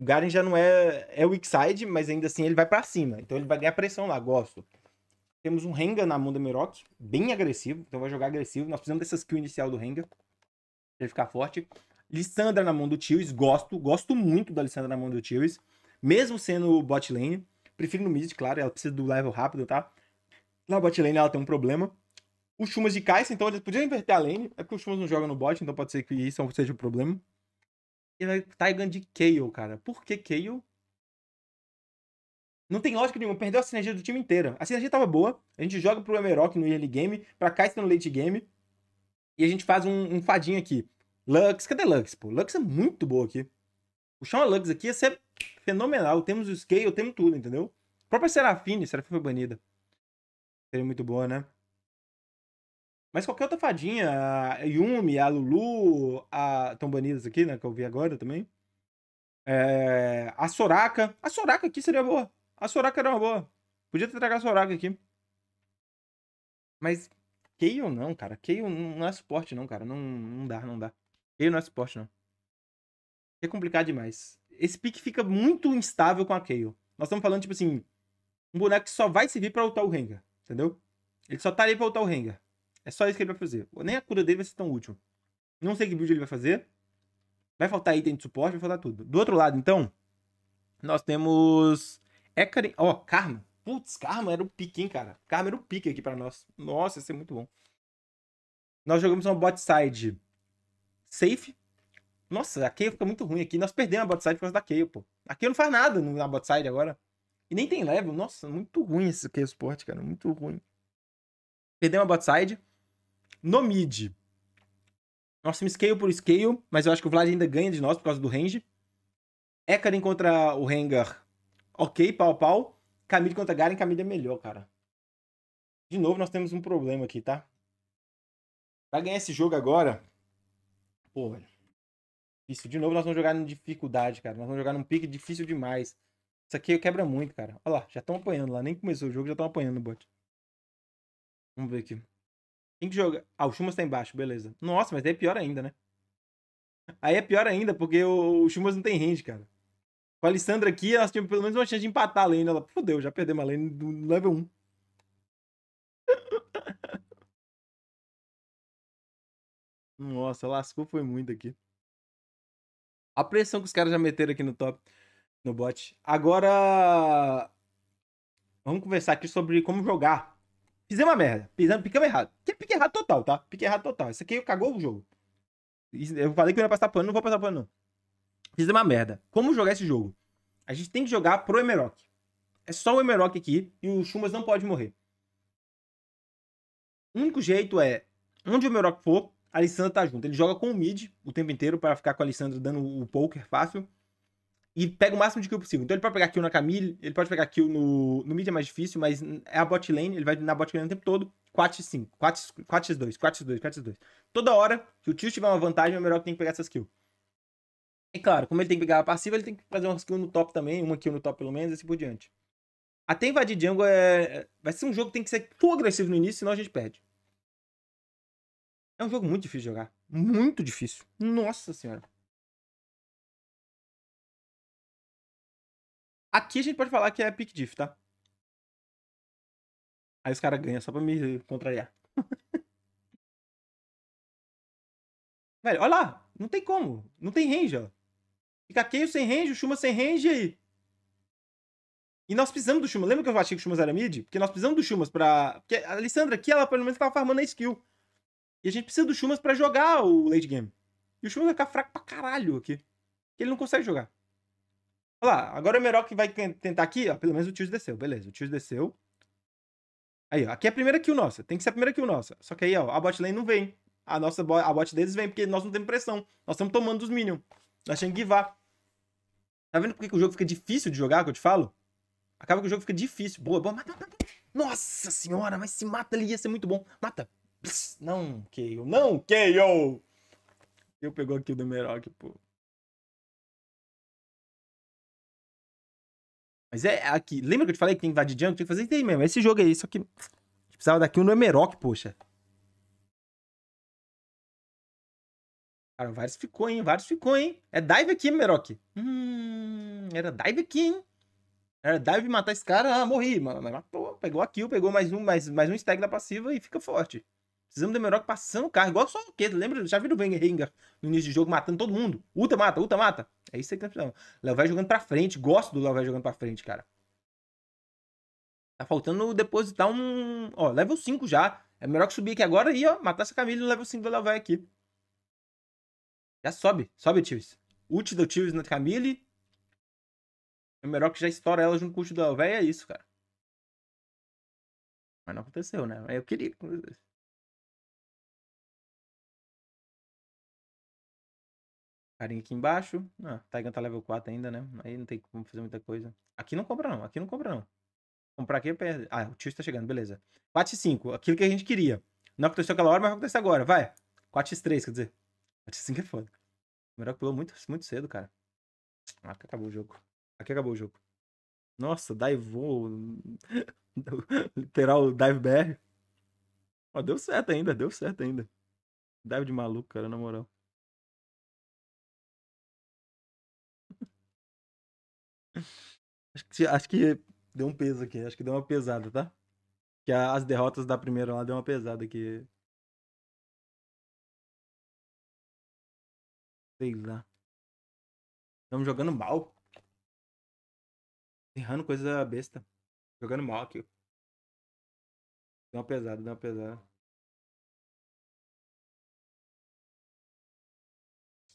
O Garen já não é, é weak side, mas ainda assim ele vai para cima. Então ele vai ganhar pressão lá, gosto. Temos um Rengar na mão do Merok, bem agressivo. Então vai jogar agressivo. Nós precisamos dessa skill inicial do Rengar. Pra ele ficar forte. Lissandra na mão do Tios, gosto. Gosto muito da Lissandra na mão do Tios. Mesmo sendo bot lane. Prefiro no mid, claro, ela precisa do level rápido, tá? Na bot lane ela tem um problema. O Chumas de Kai'Sa, então eles podiam inverter a lane. É porque o Chumas não joga no bot, então pode ser que isso seja o problema. E vai Taigan de Kayle, cara. Por que Kayle? Não tem lógica nenhuma. Perdeu a sinergia do time inteiro. A sinergia tava boa. A gente joga pro Emerok no early game, pra Kai'Sa no late game. E a gente faz um, um fadinho aqui. Lux, cadê Lux, pô? Lux é muito boa aqui. Puxar uma Lux aqui ia ser fenomenal. Temos o Scale, temos tudo, entendeu? A própria Serafine, Serafine foi banida. Seria muito boa, né? Mas qualquer outra fadinha, a Yumi, a Lulu, a... estão banidas aqui, né? Que eu vi agora também. É... A Soraka. A Soraka aqui seria boa. A Soraka era uma boa. Podia ter trago a Soraka aqui. Mas Kayle não, cara. Kayle não é suporte não, cara. Não, não dá, não dá. Kayle não é suporte não. É complicado demais esse pique fica muito instável com a Kayle. Nós estamos falando, tipo assim, um boneco que só vai servir pra ultar o Rengar, entendeu? Ele só tá ali pra ultar o Rengar. É só isso que ele vai fazer. Nem a cura dele vai ser tão útil. Não sei que build ele vai fazer. Vai faltar item de suporte, vai faltar tudo. Do outro lado, então, nós temos... Ekarin... Ó, oh, Karma. Putz, Karma era o pique, hein, cara. Karma era o pique aqui pra nós. Nossa, ia ser muito bom. Nós jogamos uma bot side safe, nossa, a Kayle fica muito ruim aqui. Nós perdemos a bot side por causa da Kayle, pô. A Kayle não faz nada na bot side agora. E nem tem level. Nossa, muito ruim esse Kayle Sport, cara. Muito ruim. Perdemos a bot side. No mid. Nós temos scale por scale, mas eu acho que o Vlad ainda ganha de nós por causa do range. Ekarin contra o Rengar. Ok, pau pau. Camille contra Garen, Camille é melhor, cara. De novo, nós temos um problema aqui, tá? Pra ganhar esse jogo agora... Pô, velho. Difícil. De novo, nós vamos jogar em dificuldade, cara. Nós vamos jogar num pique difícil demais. Isso aqui quebra muito, cara. Olha lá, já estão apanhando lá. Nem começou o jogo, já estão apanhando no bot. Vamos ver aqui. Quem que joga? Ah, o Chumas tá embaixo, beleza. Nossa, mas aí é pior ainda, né? Aí é pior ainda, porque o, o Chumas não tem range, cara. Com a Alessandra aqui, nós tínhamos pelo menos uma chance de empatar a lane. Ela, fodeu, já perdemos a lane do level 1. Nossa, lascou foi muito aqui. A pressão que os caras já meteram aqui no top, no bot. Agora, vamos conversar aqui sobre como jogar Fizemos uma merda. Pisamos, picamos errado. Que pique errado total, tá? Pique errado total. Isso aqui cagou o jogo. Eu falei que eu ia passar pano, não vou passar pano, não. Fizemos uma merda. Como jogar esse jogo? A gente tem que jogar pro Emerock. É só o Emerock aqui e o Chumas não pode morrer. O único jeito é, onde o Emerock for, a Alessandra tá junto. Ele joga com o mid o tempo inteiro para ficar com a Alessandra dando o poker fácil. E pega o máximo de kill possível. Então ele pode pegar kill na Camille, ele pode pegar kill no. No mid é mais difícil, mas é a bot lane, ele vai na bot lane o tempo todo. 4x5, 4x2, 4x2, 4x2. Toda hora que o tio tiver uma vantagem, o Emerock tem que pegar essas kills. E claro, como ele tem que pegar a passiva, ele tem que fazer uma kill no top também, uma kill no top pelo menos, e assim por diante. Até invadir jungle é... vai ser um jogo que tem que ser full agressivo no início, senão a gente perde. É um jogo muito difícil de jogar. Muito difícil. Nossa senhora. Aqui a gente pode falar que é pick diff, tá? Aí os caras ganham só pra me contrariar. Velho, olha lá. Não tem como. Não tem range, ó. Fica Keio sem range, o Shuma sem range aí. E nós precisamos do Chumas. Lembra que eu achei que o Chumas era mid? Porque nós precisamos do Chumas pra. Porque a Alessandra aqui, ela pelo menos tava farmando a skill. E a gente precisa do Chumas pra jogar o late game. E o Chumas vai ficar fraco pra caralho aqui. Ele não consegue jogar. Olha lá, agora o Merock vai tentar aqui, ó. Pelo menos o Tios desceu. Beleza, o Tios desceu. Aí, ó. Aqui é a primeira kill nossa. Tem que ser a primeira kill nossa. Só que aí, ó, a bot lane não vem. A nossa a bot deles vem, porque nós não temos pressão. Nós estamos tomando os minions. Nós temos que givar. Tá vendo por que o jogo fica difícil de jogar, que eu te falo? Acaba que o jogo fica difícil. Boa, boa, mata, mata. Nossa senhora, mas se mata ali ia ser muito bom. Mata. Não, KO. Não, KO. Eu pegou aqui o do Merock, pô. Mas é aqui. Lembra que eu te falei que tem que invadir jungle? Tem que fazer isso aí mesmo. Esse jogo aí. Só que. A gente precisava daqui um no Emerock, poxa. Cara, vários ficou, hein? Vários ficou, hein? É dive aqui, Emerock. Hum, era dive aqui, hein? Era dive matar esse cara. Ah, morri. Mas matou. Pegou a kill, pegou mais um, mais, mais um stag da passiva e fica forte. Precisamos do Emerock passando o carro. Igual só o quê? Lembra? Já viram o Wenger no início do jogo matando todo mundo? Uta mata, Uta mata. É isso aí que tá precisando. Léo vai jogando pra frente. Gosto do Léo vai jogando pra frente, cara. Tá faltando depositar um. Ó, level 5 já. É melhor que subir aqui agora e, ó, matar essa Camille no level 5 do Léo vai aqui. Já sobe. Sobe, Tives. Ult do Tives na Camille. É melhor que já estoura ela junto com o ult do Léo É isso, cara. Mas não aconteceu, né? Eu queria Carinha aqui embaixo. Ah, Taigan tá level 4 ainda, né? Aí não tem como fazer muita coisa. Aqui não compra não, aqui não compra não. Comprar aqui perde. Ah, o tio está chegando, beleza. 4x5, aquilo que a gente queria. Não aconteceu aquela hora, mas vai acontecer agora. Vai. 4x3, quer dizer. 4x5 é foda. O melhor pulou muito, muito cedo, cara. Aqui acabou o jogo. Aqui acabou o jogo. Nossa, divou. Literal dive BR. Ó, deu certo ainda, deu certo ainda. Dive de maluco, cara, na moral. Acho que, acho que deu um peso aqui. Acho que deu uma pesada, tá? Que as derrotas da primeira lá deu uma pesada aqui. Sei lá. Estamos jogando mal. Errando coisa besta. Jogando mal aqui. Deu uma pesada, deu uma pesada.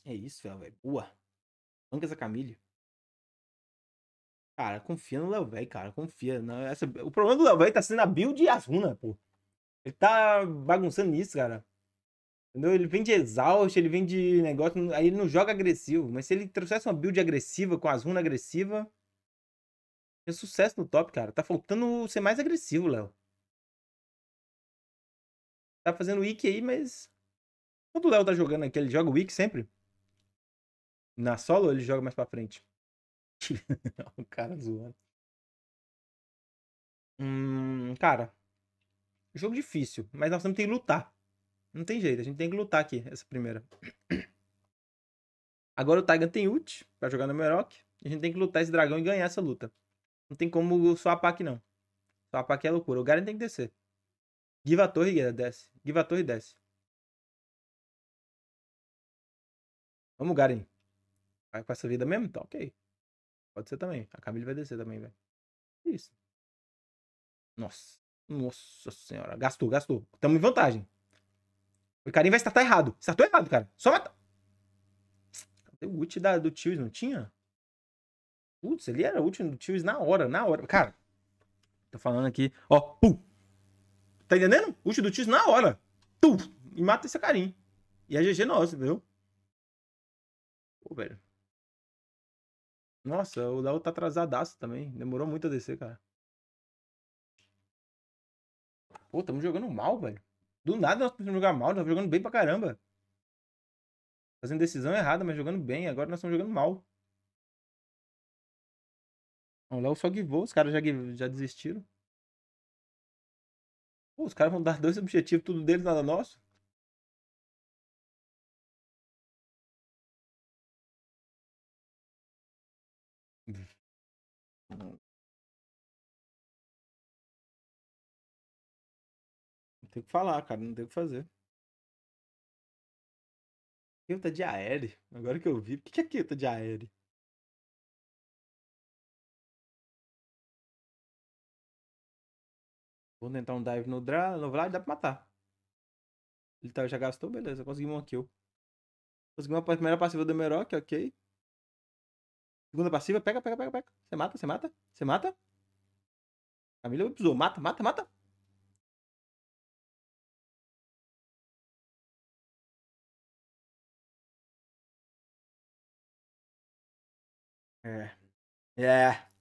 É isso, velho. Boa. Banca essa Camille. Cara, confia no Léo Velho, cara. Confia. Não, essa... O problema do Léo Velho tá sendo a build e as runas, pô. Ele tá bagunçando nisso, cara. Entendeu? Ele vem de exaust, ele vem de negócio. Aí ele não joga agressivo. Mas se ele trouxesse uma build agressiva com as runas agressivas. É sucesso no top, cara. Tá faltando ser mais agressivo, Léo. Tá fazendo wiki aí, mas. Quando o Léo tá jogando aqui, ele joga wiki sempre? Na solo ele joga mais pra frente? o cara zoando. Hum, cara. Jogo difícil, mas nós temos que lutar. Não tem jeito, a gente tem que lutar aqui, essa primeira. Agora o Taigan tem ult pra jogar no Merock. E a gente tem que lutar esse dragão e ganhar essa luta. Não tem como swapar aqui, não. Swapar aqui é loucura. O Garen tem que descer. Give a torre e desce. Give a torre e desce. Vamos, Garen. Vai com essa vida mesmo? Tá ok. Pode ser também. A Camille vai descer também, velho. Isso. Nossa. Nossa senhora. Gastou, gastou. Tamo em vantagem. O carinha vai startar errado. Startou errado, cara. Só mata. Cadê o ult da, do Tios? Não tinha? Putz, ele era o ult do Tios na hora, na hora. Cara, tô falando aqui. Ó, pum. Tá entendendo? Ult do Tios na hora. Tum. E mata esse carinha. E é GG nosso, entendeu? Pô, velho. Nossa, o Léo tá atrasadaço também. Demorou muito a descer, cara. Pô, tamo jogando mal, velho. Do nada nós precisamos jogar mal, nós estamos jogando bem pra caramba. Fazendo decisão errada, mas jogando bem. Agora nós estamos jogando mal. O Léo só guivou, os caras já, já desistiram. Pô, os caras vão dar dois objetivos, tudo deles, nada nosso. Não tem o que falar, cara. Não tem o que fazer. Quilta de aéreo. Agora que eu vi. O que é quilta de aéreo? Vou tentar um dive no, dra dá pra matar. Ele tá, já gastou, beleza. Conseguimos uma kill. Conseguimos a primeira passiva do Merock, ok. Segunda passiva, pega, pega, pega, pega. Você mata, você mata, você mata. Camila pisou, mata, mata, mata. É. É.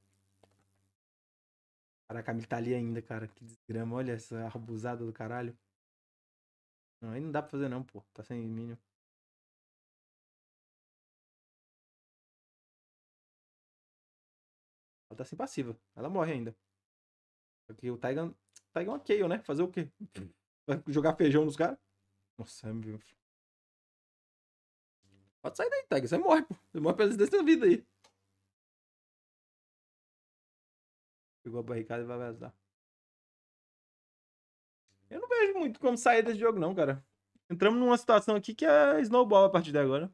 Cara, a Camila tá ali ainda, cara. Que desgrama. Olha essa arbusada do caralho. Não, aí não dá pra fazer não, pô. Tá sem mínimo. Ela tá sem passiva. Ela morre ainda. Porque o Taigan. Taigan é uma KO, né? Fazer o quê? Vai jogar feijão nos caras? Nossa, é meu. Pode sair daí, Taigan. Você morre, pô. Você morre pela dessa vida aí. Pegou a barricada e vai vazar. Eu não vejo muito como sair desse jogo, não, cara. Entramos numa situação aqui que é snowball a partir de agora.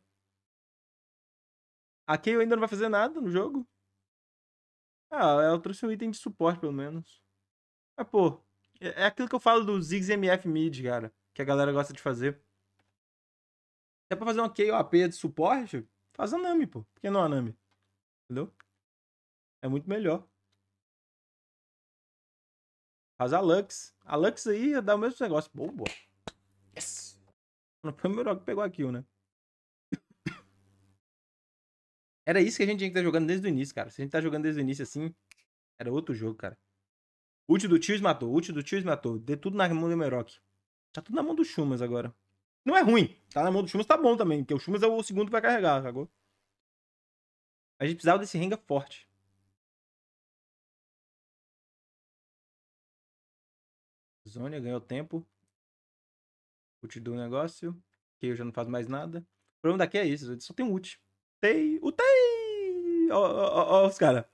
A Kayle ainda não vai fazer nada no jogo. Ah, ela trouxe um item de suporte, pelo menos. Mas, pô, é, é aquilo que eu falo do Ziggs MF Mid, cara. Que a galera gosta de fazer. Se é pra fazer uma KOAP de suporte, faz a Nami, pô. Por que não a Nami? Entendeu? É muito melhor. Faz a Lux. A Lux aí dá o mesmo negócio. Boa. Yes! Foi o melhor que pegou a kill, né? Era isso que a gente tinha que estar tá jogando desde o início, cara. Se a gente tá jogando desde o início assim, era outro jogo, cara. Ult do Tios matou, ult do Tios matou. Deu tudo na mão do Merock. Tá tudo na mão do Chumas agora. Não é ruim. Tá na mão do Chumas, tá bom também. Porque o Chumas é o segundo pra carregar, sacou? A gente precisava desse Renga forte. Zônia ganhou tempo. Ult do negócio. Que eu já não faço mais nada. O problema daqui é isso. Só tem ult. Utei, utei! Ó, ó, ó, os caras.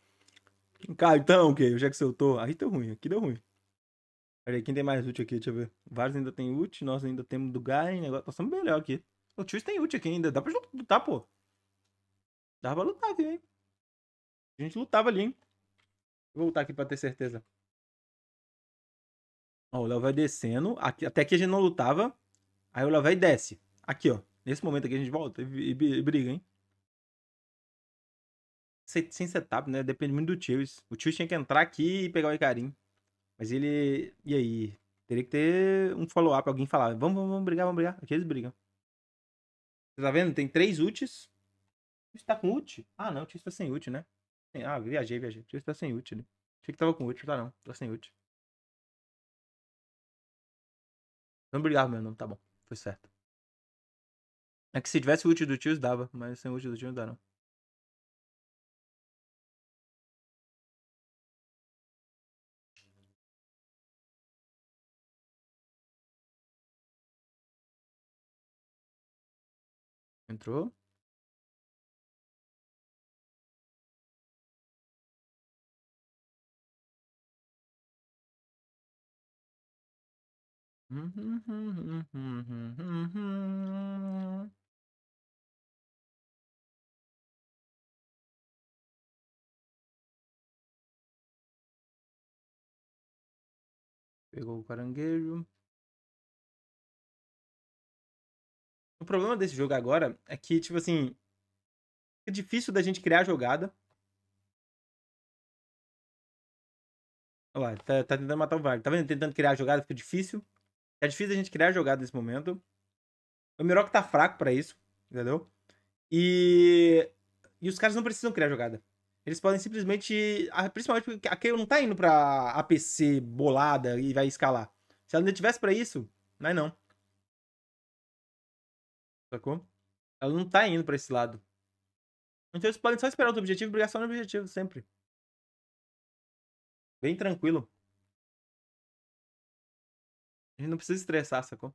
Cara, então, o que? Já que você tô. Aí deu ruim, aqui deu ruim. Pera aí, quem tem mais ult aqui? Deixa eu ver. Vários ainda tem ult, nós ainda temos do Garen, negócio. Nós estamos melhor aqui. O Tios tem ult aqui ainda. Dá pra lutar, pô. Dá pra lutar aqui, hein? A gente lutava ali, hein? Vou voltar aqui pra ter certeza. Ó, o Léo vai descendo. Aqui, até aqui a gente não lutava. Aí o Léo vai e desce. Aqui, ó. Nesse momento aqui a gente volta e, e, e briga, hein? Sem setup, né? Depende muito do Tios. O Tios tinha que entrar aqui e pegar o Icarim. Mas ele. E aí? Teria que ter um follow-up, alguém falar, vamos, vamos, vamos brigar, vamos brigar. Aqui eles brigam. Você tá vendo? Tem três ults. O Tio tá com ult? Ah, não, o Tio tá sem ult, né? Ah, viajei, viajei. O Tio tá sem ult ali. Achei que tava com ult, tá não. Tá sem ult. Não brigava mesmo, não. Tá bom. Foi certo. É que se tivesse ult do Tios dava, mas sem ult do Tios não dá não. entrou. Pegou o caranguejo. O problema desse jogo agora é que, tipo assim, é difícil da gente criar jogada. Olha lá, tá, tá tentando matar o Wagner. Tá vendo? Tentando criar jogada, fica difícil. É difícil a gente criar jogada nesse momento. O Miroc tá fraco pra isso, entendeu? E... E os caras não precisam criar jogada. Eles podem simplesmente. Principalmente porque a Kayle não tá indo pra APC bolada e vai escalar. Se ela ainda tivesse pra isso, é não. Sacou? Ela não tá indo pra esse lado. Então eles podem só esperar outro objetivo e brigar só no objetivo, sempre. Bem tranquilo. A gente não precisa estressar, sacou?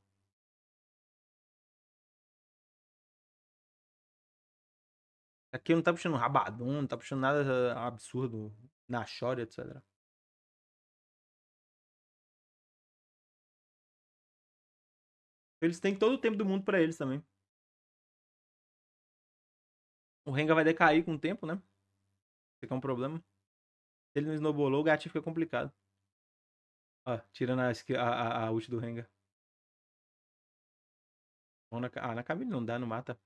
Aqui não tá puxando rabadão, não tá puxando nada absurdo na chore, etc. Eles têm todo o tempo do mundo pra eles também. O Renga vai decair com o tempo, né? Fica um problema. Se ele não snowbolou, o gatinho fica complicado. Ó, tirando a, a, a ult do Renga. Na, ah, na Camille não dá, não mata.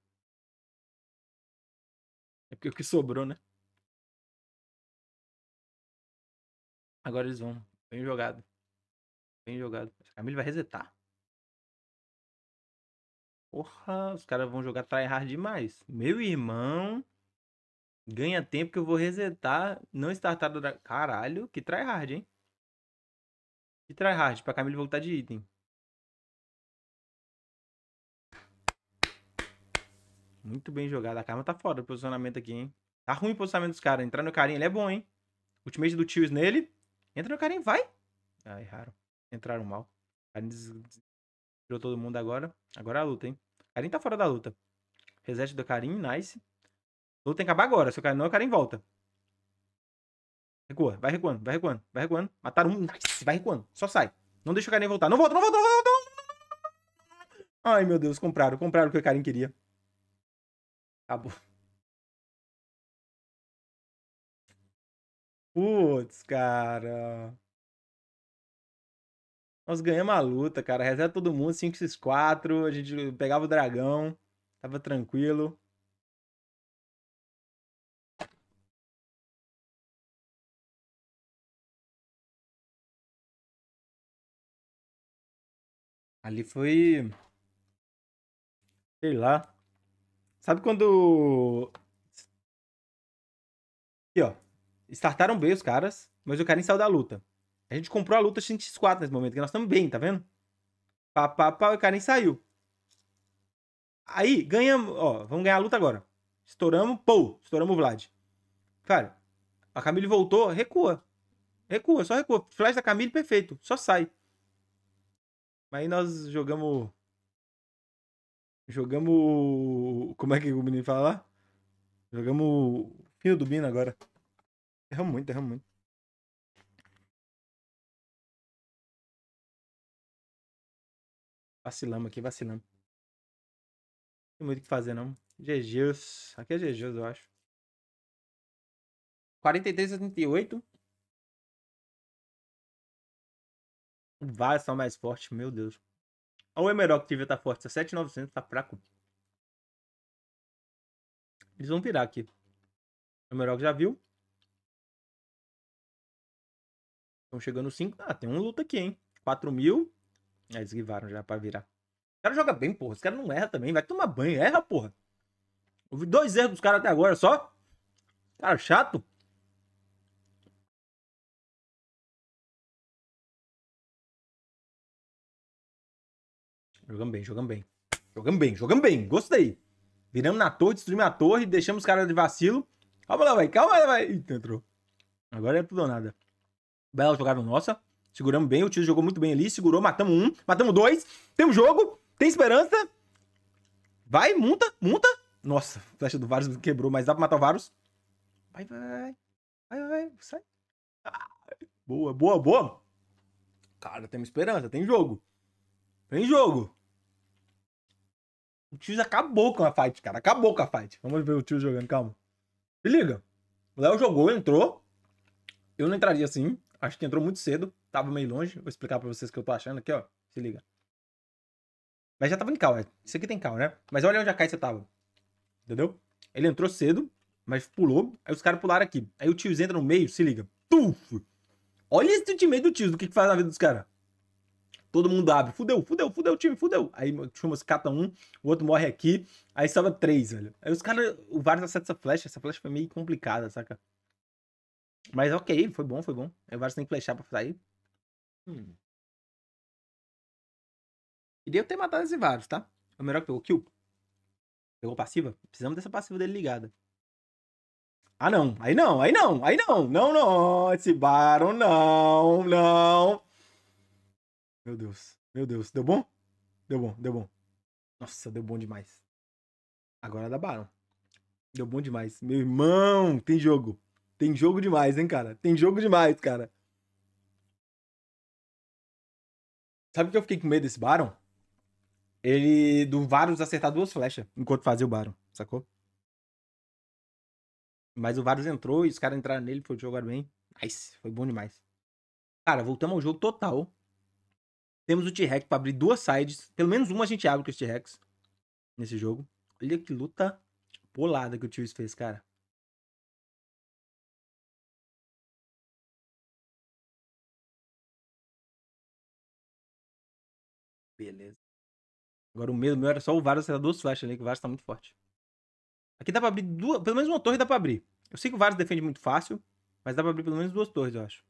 É porque o que sobrou, né? Agora eles vão. Bem jogado. Bem jogado. A Camille vai resetar. Porra, os caras vão jogar tryhard demais. Meu irmão. Ganha tempo que eu vou resetar. Não startar do Caralho, que tryhard, hein? Que tryhard pra Camille voltar de item. Muito bem jogado. A Karma tá foda o posicionamento aqui, hein? Tá ruim o posicionamento dos caras. Entrar no carinha, ele é bom, hein? Ultimate do Tios nele. Entra no carinha, vai. Ah, erraram. Entraram mal. Carinha Tirou todo mundo agora. Agora é a luta, hein? Karim tá fora da luta. Reset do Karim, nice. Luta tem que acabar agora. Se o Karim não, o Karim volta. Recua, vai recuando, vai recuando, vai recuando. Mataram um, nice, vai recuando. Só sai. Não deixa o Karim voltar. Não volta, não volta, não volta, não volta. Ai, meu Deus, compraram. Compraram o que o Karim queria. Acabou. Putz, cara. Nós ganhamos a luta, cara. Reseta todo mundo, 5x4. A gente pegava o dragão. Tava tranquilo. Ali foi. Sei lá. Sabe quando. Aqui, ó. Startaram bem os caras, mas o cara saiu da luta. A gente comprou a luta X4 nesse momento, que nós estamos bem, tá vendo? Pá, pá, pá, o cara nem saiu. Aí, ganhamos, ó, vamos ganhar a luta agora. Estouramos, pô, estouramos o Vlad. Cara, a Camille voltou, recua. Recua, só recua. Flash da Camille, perfeito, só sai. Aí nós jogamos... Jogamos... Como é que o menino fala lá? Jogamos fino do Bino agora. Erramos muito, erramos muito. Vacilamos aqui, vacilamos. Não tem muito o que fazer, não. GGs. Aqui é GGs, eu acho. 43 78. Vários são mais fortes, meu Deus. O Emerald estar tá forte. 7900, tá fraco. Eles vão virar aqui. O Emerald já viu. Estão chegando 5. Ah, tem um luta aqui, hein? 4 mil. Eles esquivaram já pra virar. O cara joga bem, porra. Esse cara não erra também. Vai tomar banho. Erra, porra. Houve dois erros dos caras até agora só. Cara chato. Jogamos bem, jogamos bem. Jogamos bem, jogamos bem. Gostei. Viramos na torre, destruímos a torre, deixamos os caras de vacilo. Calma lá, vai. Calma lá, vai. Eita, entrou. Agora é tudo ou nada. Bela jogada nossa. Seguramos bem, o tio jogou muito bem ali, segurou, matamos um, matamos dois. Temos jogo, tem esperança. Vai, monta, monta. Nossa, flecha do Varus quebrou, mas dá pra matar o Varus. Vai, vai, vai. Vai, vai, sai. Ah, boa, boa, boa. Cara, temos esperança, tem jogo. Tem jogo. O tio acabou com a fight, cara. Acabou com a fight. Vamos ver o tio jogando, calma. Se liga. O Léo jogou, entrou. Eu não entraria assim. Acho que entrou muito cedo. Tava meio longe. Vou explicar pra vocês o que eu tô achando aqui, ó. Se liga. Mas já tava em cal, é. Isso aqui tem cal, né? Mas olha onde a Caixa tava. Entendeu? Ele entrou cedo, mas pulou. Aí os caras pularam aqui. Aí o Tios entra no meio, se liga. Tuf! Olha esse time do Tios, do que, que faz na vida dos caras. Todo mundo abre. Fudeu, fudeu, fudeu o time, fudeu. Aí o Chumas cata um, o outro morre aqui. Aí salva três, velho. Aí os caras. O Varys acerta essa flecha. Essa flecha foi meio complicada, saca? Mas ok, foi bom, foi bom. Aí o Varys tem que flechar pra sair. Hum. Queria ter matado esse Varys, tá? É o melhor que pegou kill. Pegou passiva? Precisamos dessa passiva dele ligada. Ah, não. Aí não, aí não, aí não. Não, não. Esse Baron, não, não. Meu Deus, meu Deus. Deu bom? Deu bom, deu bom. Nossa, deu bom demais. Agora dá Baron. Deu bom demais. Meu irmão, tem jogo. Tem jogo demais, hein, cara? Tem jogo demais, cara. Sabe que eu fiquei com medo desse Baron? Ele, do Varus, acertar duas flechas enquanto fazia o Baron, sacou? Mas o Varus entrou e os caras entraram nele, foi jogar bem. Nice, foi bom demais. Cara, voltamos ao jogo total. Temos o T-Rex pra abrir duas sides. Pelo menos uma a gente abre com esse T-Rex nesse jogo. Olha que luta polada que o Tios fez, cara. Agora o medo meu era só o Varus acertar duas flechas ali, que o Varus tá muito forte. Aqui dá pra abrir duas. Pelo menos uma torre dá pra abrir. Eu sei que o Varus defende muito fácil, mas dá pra abrir pelo menos duas torres, eu acho.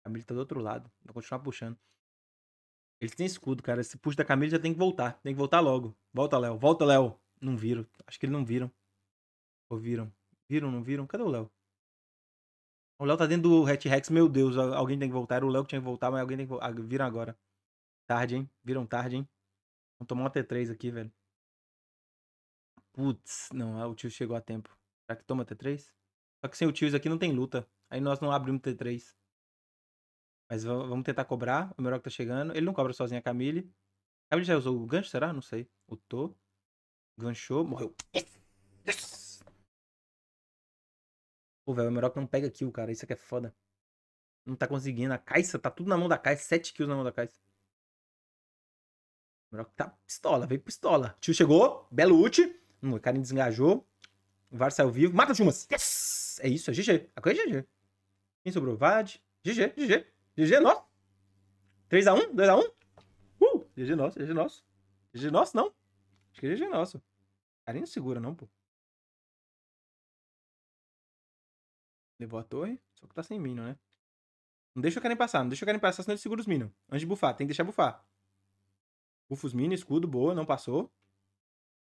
A Camille tá do outro lado. Vou continuar puxando. Eles têm escudo, cara. Esse push da Camille já tem que voltar. Tem que voltar logo. Volta, Léo. Volta, Léo. Não viram. Acho que eles não viram. Ou viram? Viram, não viram? Cadê o Léo? O Léo tá dentro do Hat Rex. Meu Deus, alguém tem que voltar. Era o Léo que tinha que voltar, mas alguém tem que voltar. Ah, viram agora. Tarde, hein? Viram tarde, hein? Vamos tomar uma T3 aqui, velho. Putz, não, ah, o tio chegou a tempo. Será que toma T3? Só que sem o tio aqui não tem luta. Aí nós não abrimos T3. Mas vamos tentar cobrar. O Meroc tá chegando. Ele não cobra sozinho a Camille. A Camille já usou o gancho, será? Não sei. O Tô. Ganchou. Morreu. Yes! Pô, velho, o Meroc não pega kill, cara. Isso aqui é foda. Não tá conseguindo. A Caixa tá tudo na mão da Caixa. 7 kills na mão da Caixa. Meroc tá pistola. Veio pistola. Tio chegou. Belo ult. Hum, o cara desengajou. O VAR saiu vivo. Mata o Chumas. Yes! É isso, é GG. Agora é GG. Quem sobrou? Vad. GG, GG. GG nosso. 3x1? 2x1? Uh! GG nosso, GG nosso. GG nosso, não. Acho que é GG nosso. Cara, não segura, não, pô. Levou a torre. Só que tá sem minion, né? Não deixa o Karen passar, não deixa o Karen passar, senão ele segura os minions. Antes de bufar, tem que deixar bufar. Bufa os minions, escudo, boa, não passou.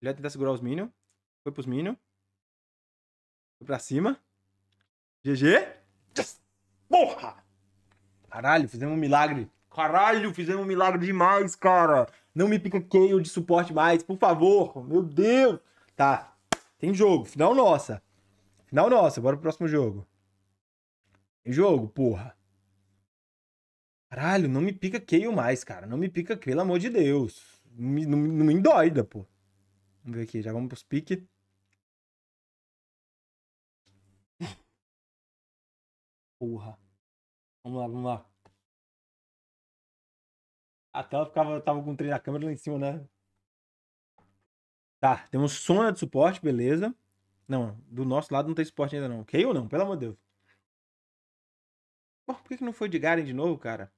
Ele vai tentar segurar os minions. Foi pros minions. Foi pra cima. GG. Yes! Porra! Caralho, fizemos um milagre. Caralho, fizemos um milagre demais, cara. Não me pica Kayle de suporte mais, por favor. Meu Deus. Tá. Tem jogo. Final nossa. Final nossa. Bora pro próximo jogo. Tem jogo, porra. Caralho, não me pica Kayle mais, cara. Não me pica, pelo amor de Deus. Não me, não, não me endoida, pô. Vamos ver aqui. Já vamos pros piques. Porra. Vamos lá, vamos lá. A tela ficava, tava com o trem da câmera lá em cima, né? Tá, temos Sona de suporte, beleza. Não, do nosso lado não tem suporte ainda não. Ok ou não? Pelo amor de Deus. por que, que não foi de Garen de novo, cara?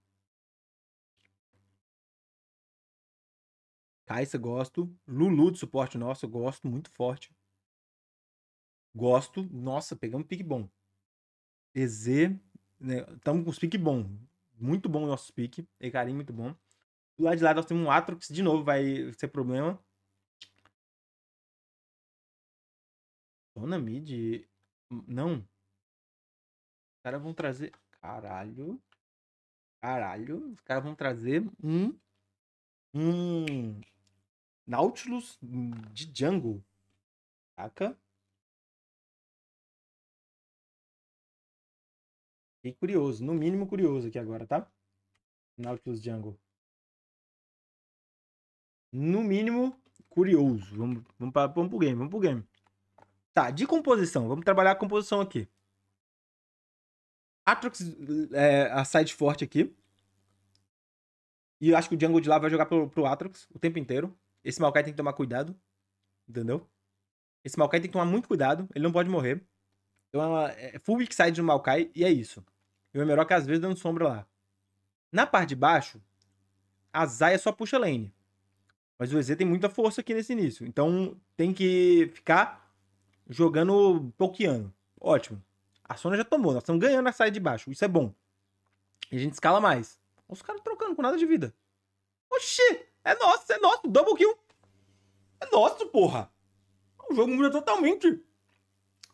Kaisa, gosto. Lulu de suporte nosso, gosto, muito forte. Gosto. Nossa, pegamos pique bom. EZ, Estamos né, com os piques bom. Muito bom o nosso pique. Ecarim, muito bom. Do lado de lá nós temos um Atrox, de novo vai ser problema. Dona Mid. Não. Os caras vão trazer. Caralho. Caralho. Os caras vão trazer um. Um. Nautilus de Jungle. Saca? Fiquei curioso, no mínimo curioso aqui agora, tá? Nautilus Jungle. No mínimo curioso. Vamos, vamos, pra, vamos pro game, vamos pro game. Tá, de composição. Vamos trabalhar a composição aqui. Atrox é a side forte aqui. E eu acho que o Jungle de lá vai jogar pro, pro Atrox o tempo inteiro. Esse Maokai tem que tomar cuidado. Entendeu? Esse Maokai tem que tomar muito cuidado. Ele não pode morrer. Então é full weak side do Maokai e é isso. E o Emerock às vezes dando sombra lá. Na parte de baixo, a Zaya só puxa lane. Mas o EZ tem muita força aqui nesse início. Então tem que ficar jogando pokeando. Ótimo. A Sona já tomou. Nós estamos ganhando a side de baixo. Isso é bom. E a gente escala mais. Os caras trocando com nada de vida. Oxi! É nosso, é nosso. Double kill. É nosso, porra. O jogo muda totalmente.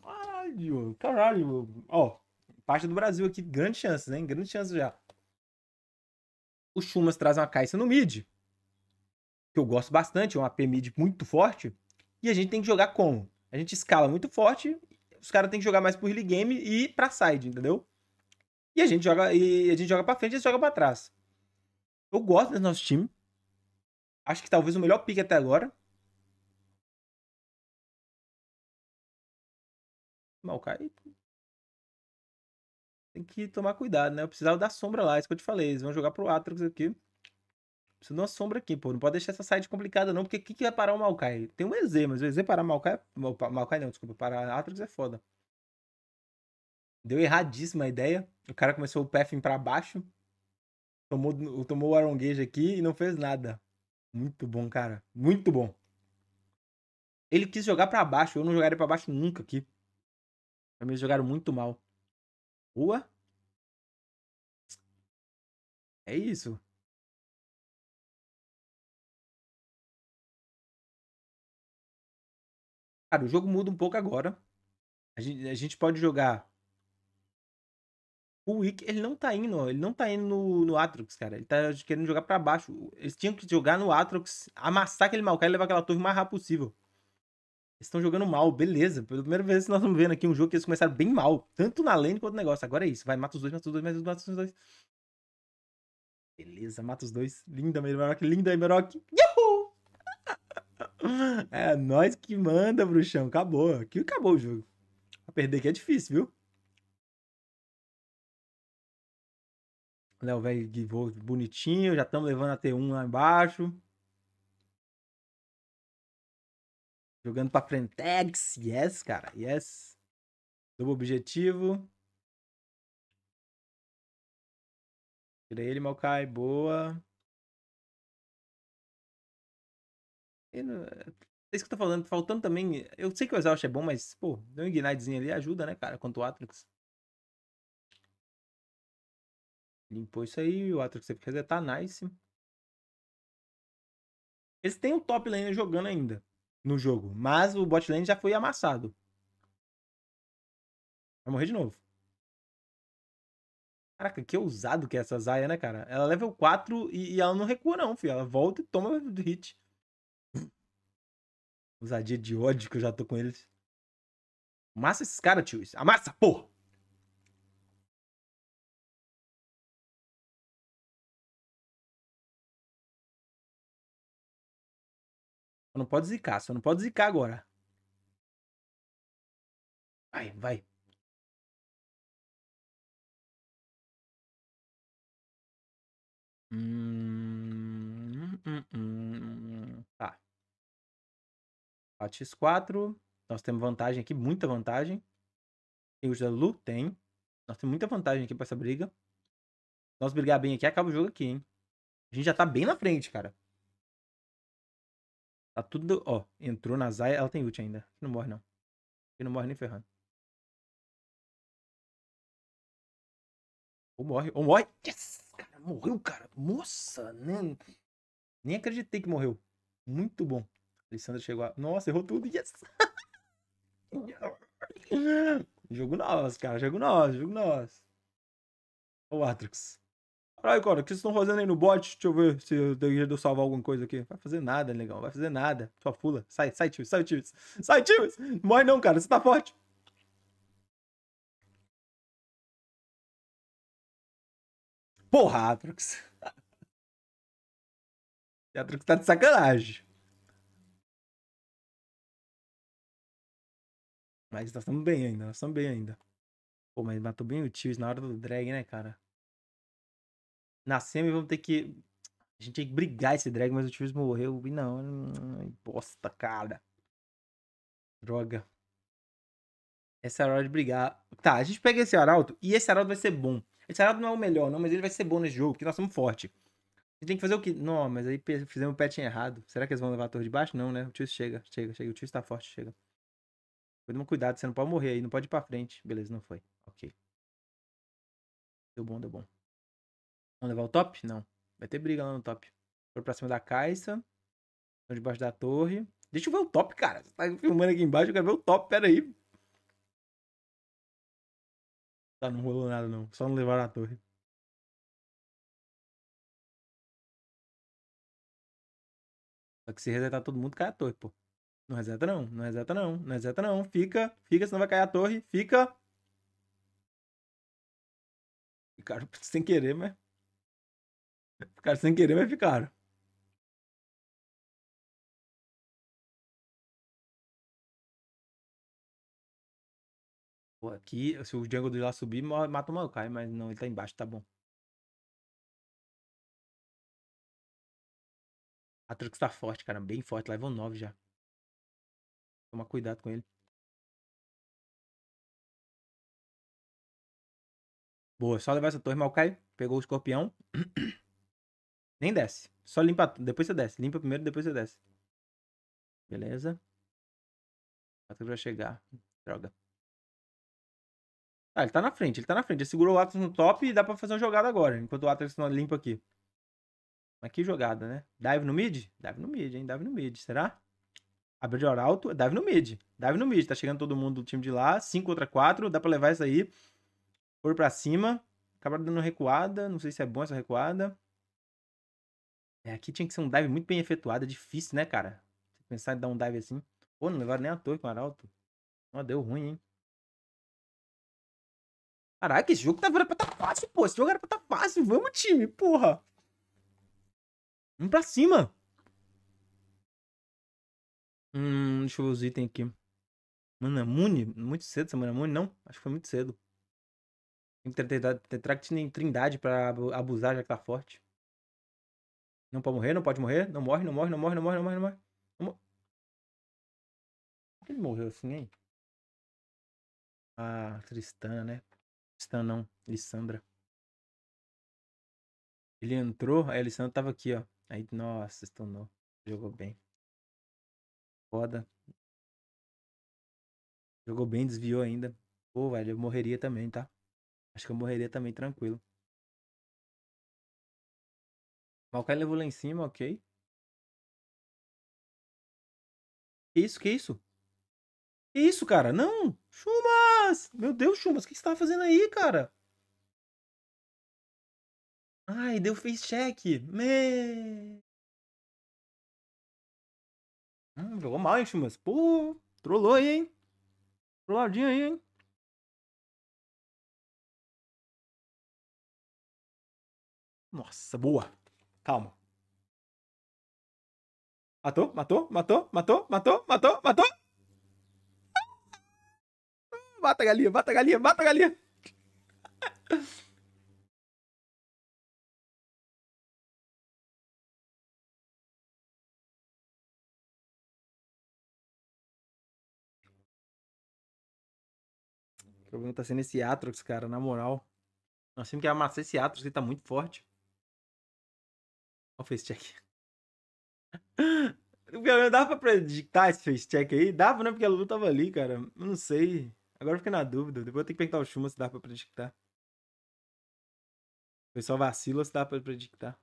Caralho, caralho. Ó, parte do Brasil aqui, grandes chances, hein? Grandes chances já. O Chumas traz uma caixa no mid. Que eu gosto bastante, é um AP mid muito forte. E a gente tem que jogar como? A gente escala muito forte, os caras têm que jogar mais pro early game e pra side, entendeu? E a gente joga, e a gente joga pra frente e jogam pra trás. Eu gosto desse nosso time. Acho que talvez o melhor pick até agora. Maokai. Tem que tomar cuidado, né? Eu precisava da sombra lá, isso que eu te falei. Eles vão jogar pro Atrox aqui. Preciso de uma sombra aqui, pô. Não pode deixar essa side complicada, não, porque o que, que vai parar o Maokai? Tem um EZ, mas o EZ parar o Maokai. Maokai não, desculpa. Parar Atrox é foda. Deu erradíssima a ideia. O cara começou o pathing pra baixo. Tomou, tomou o Iron Gage aqui e não fez nada. Muito bom, cara. Muito bom. Ele quis jogar pra baixo. Eu não jogaria pra baixo nunca aqui. Eles jogaram muito mal. Boa. É isso. Cara, o jogo muda um pouco agora. A gente, a gente pode jogar. O Wick, ele não tá indo, ele não tá indo no, no Atrox, cara. Ele tá querendo jogar pra baixo. Eles tinham que jogar no Atrox, amassar aquele Maokai e levar aquela torre o mais rápido possível. Eles estão jogando mal, beleza. Pela primeira vez nós estamos vendo aqui um jogo que eles começaram bem mal. Tanto na lane quanto no negócio. Agora é isso. Vai, mata os dois, mata os dois, mata os dois. Beleza, mata os dois. Linda, Merock. Linda, Merock. Yahoo! É nós que manda, bruxão. Acabou. Aqui acabou o jogo. Pra perder aqui é difícil, viu? Léo, velho, bonitinho. Já estamos levando a T1 lá embaixo. Jogando pra Frentex. Yes, cara. Yes. Double objetivo. Tirei ele, Maokai. Boa. Não... É isso que eu tô falando. Faltando também. Eu sei que o Exaust é bom, mas, pô, deu um Ignitezinho ali ajuda, né, cara? Quanto o Atrix. Limpou isso aí. O Atrix teve que resetar. Nice. Eles têm o top lane jogando ainda no jogo. Mas o bot lane já foi amassado. Vai morrer de novo. Caraca, que ousado que é essa Zaya, né, cara? Ela é level 4 e, e ela não recua, não, filho. Ela volta e toma hit. Ousadia de ódio que eu já tô com eles. Amassa esses caras, tio. Amassa, porra! Não pode zicar, só não pode zicar agora. Vai, vai. Hum, hum, hum, tá. 4x4. Nós temos vantagem aqui, muita vantagem. Tem o Jalu? Tem. Nós temos muita vantagem aqui pra essa briga. Nós brigar bem aqui, acaba o jogo aqui, hein? A gente já tá bem na frente, cara. Tá tudo. Ó, entrou na Zaya. Ela tem ult ainda. Não morre, não. não morre nem ferrando. Ou morre. Ou morre. Yes! Cara, morreu, cara. Nossa, nem, nem acreditei que morreu. Muito bom. Alessandra chegou a. Nossa, errou tudo. Yes! jogo nosso, cara. Jogo nosso, jogo nosso. O Atrix. Caralho, cara, o que vocês estão fazendo aí no bot? Deixa eu ver se eu devo salvar alguma coisa aqui. Vai fazer nada, legal. Vai fazer nada. Só fula. Sai, sai, tio. Sai, tio. Sai, tio. Morre não, cara. Você tá forte. Porra, Atrox. Atrox tá de sacanagem. Mas nós estamos bem ainda. Nós estamos bem ainda. Pô, mas matou bem o Tios na hora do drag, né, cara? Na semi vamos ter que. A gente tem que brigar esse drag, mas o Tios morreu. E não, bosta, cara. Droga. Essa a hora de brigar. Tá, a gente pega esse Arauto e esse Arauto vai ser bom. Esse Arauto não é o melhor, não, mas ele vai ser bom nesse jogo, porque nós somos fortes. A gente tem que fazer o quê? Não, mas aí fizemos o patch errado. Será que eles vão levar a torre de baixo? Não, né? O tio chega, chega, chega. O tio está forte, chega. Toma cuidado, você não pode morrer aí, não pode ir pra frente. Beleza, não foi. Ok. Deu bom, deu bom. Vamos levar o top? Não. Vai ter briga lá no top. Foi pra cima da caixa. Estão debaixo da torre. Deixa eu ver o top, cara. Você tá filmando aqui embaixo, eu quero ver o top, pera aí. Tá, não rolou nada não. Só não levaram a torre. Só que se resetar todo mundo, cai a torre, pô. Não reseta não, não reseta não, não reseta não. Fica, fica, senão vai cair a torre. Fica. Ficaram sem querer, mas... Ficaram sem querer, mas ficaram. Pô, aqui, se o jungle de lá subir, mata o Maokai, mas não, ele tá embaixo, tá bom. A Trux tá forte, cara, bem forte, level 9 já. Toma cuidado com ele. Boa, só levar essa torre, Maokai. Pegou o escorpião. Nem desce. Só limpa, depois você desce. Limpa primeiro, depois você desce. Beleza. A torre vai chegar. Droga. Ah, ele tá na frente, ele tá na frente. Ele segurou o Atlas no top e dá pra fazer uma jogada agora, enquanto o Atlas não limpa aqui. Mas que jogada, né? Dive no mid? Dive no mid, hein? Dive no mid, será? Abre de alto, dive no mid. Dive no mid, tá chegando todo mundo do time de lá. 5 contra 4, dá pra levar isso aí. For pra cima. Acabaram dando recuada, não sei se é bom essa recuada. É, aqui tinha que ser um dive muito bem efetuado, é difícil, né, cara? Pensar em dar um dive assim. Pô, não levaram nem a torre com o Arauto. Ó, deu ruim, hein? Caraca, esse jogo tá, era pra tá fácil, pô. Esse jogo era pra tá fácil. Vamos, time, porra. Vamos pra cima. Hum, deixa eu ver os itens aqui. Mana Mune? Muito cedo essa Mana Mune? Não, acho que foi muito cedo. Tem que ter Tetract em Trindade pra abusar, já que tá forte. Não pode morrer, não pode morrer. Não morre, não morre, não morre, não morre, não morre, não morre. Não morre. Por que ele morreu assim, hein? Ah, Tristana, né? Tristana não, Lissandra. Ele entrou, aí a Lissandra tava aqui, ó. Aí, nossa, stunou. Jogou bem. Foda. Jogou bem, desviou ainda. Pô, velho, eu morreria também, tá? Acho que eu morreria também, tranquilo. Maokai levou lá em cima, ok. Que isso, que isso? Que isso, cara? Não! Chumas! Meu Deus, Chumas, o que você tava fazendo aí, cara? Ai, deu face check. Me... Hum, jogou mal, hein, Chumas? Pô, trollou aí, hein? Trolladinho aí, hein? Nossa, boa. Calma. Matou, matou, matou, matou, matou, matou, matou. Mata a galinha, mata a galinha, mata a galinha. O problema tá sendo esse Atrox, cara, na moral. Nós temos que amassar esse Atrox, ele tá muito forte. Olha o face check. Dava pra predicar esse face check aí? Dava, né? Porque a Lulu tava ali, cara. Eu não sei. Agora eu fiquei na dúvida. Depois eu tenho que perguntar o Shuma se dá pra predicar. O pessoal vacila se dá pra predicar.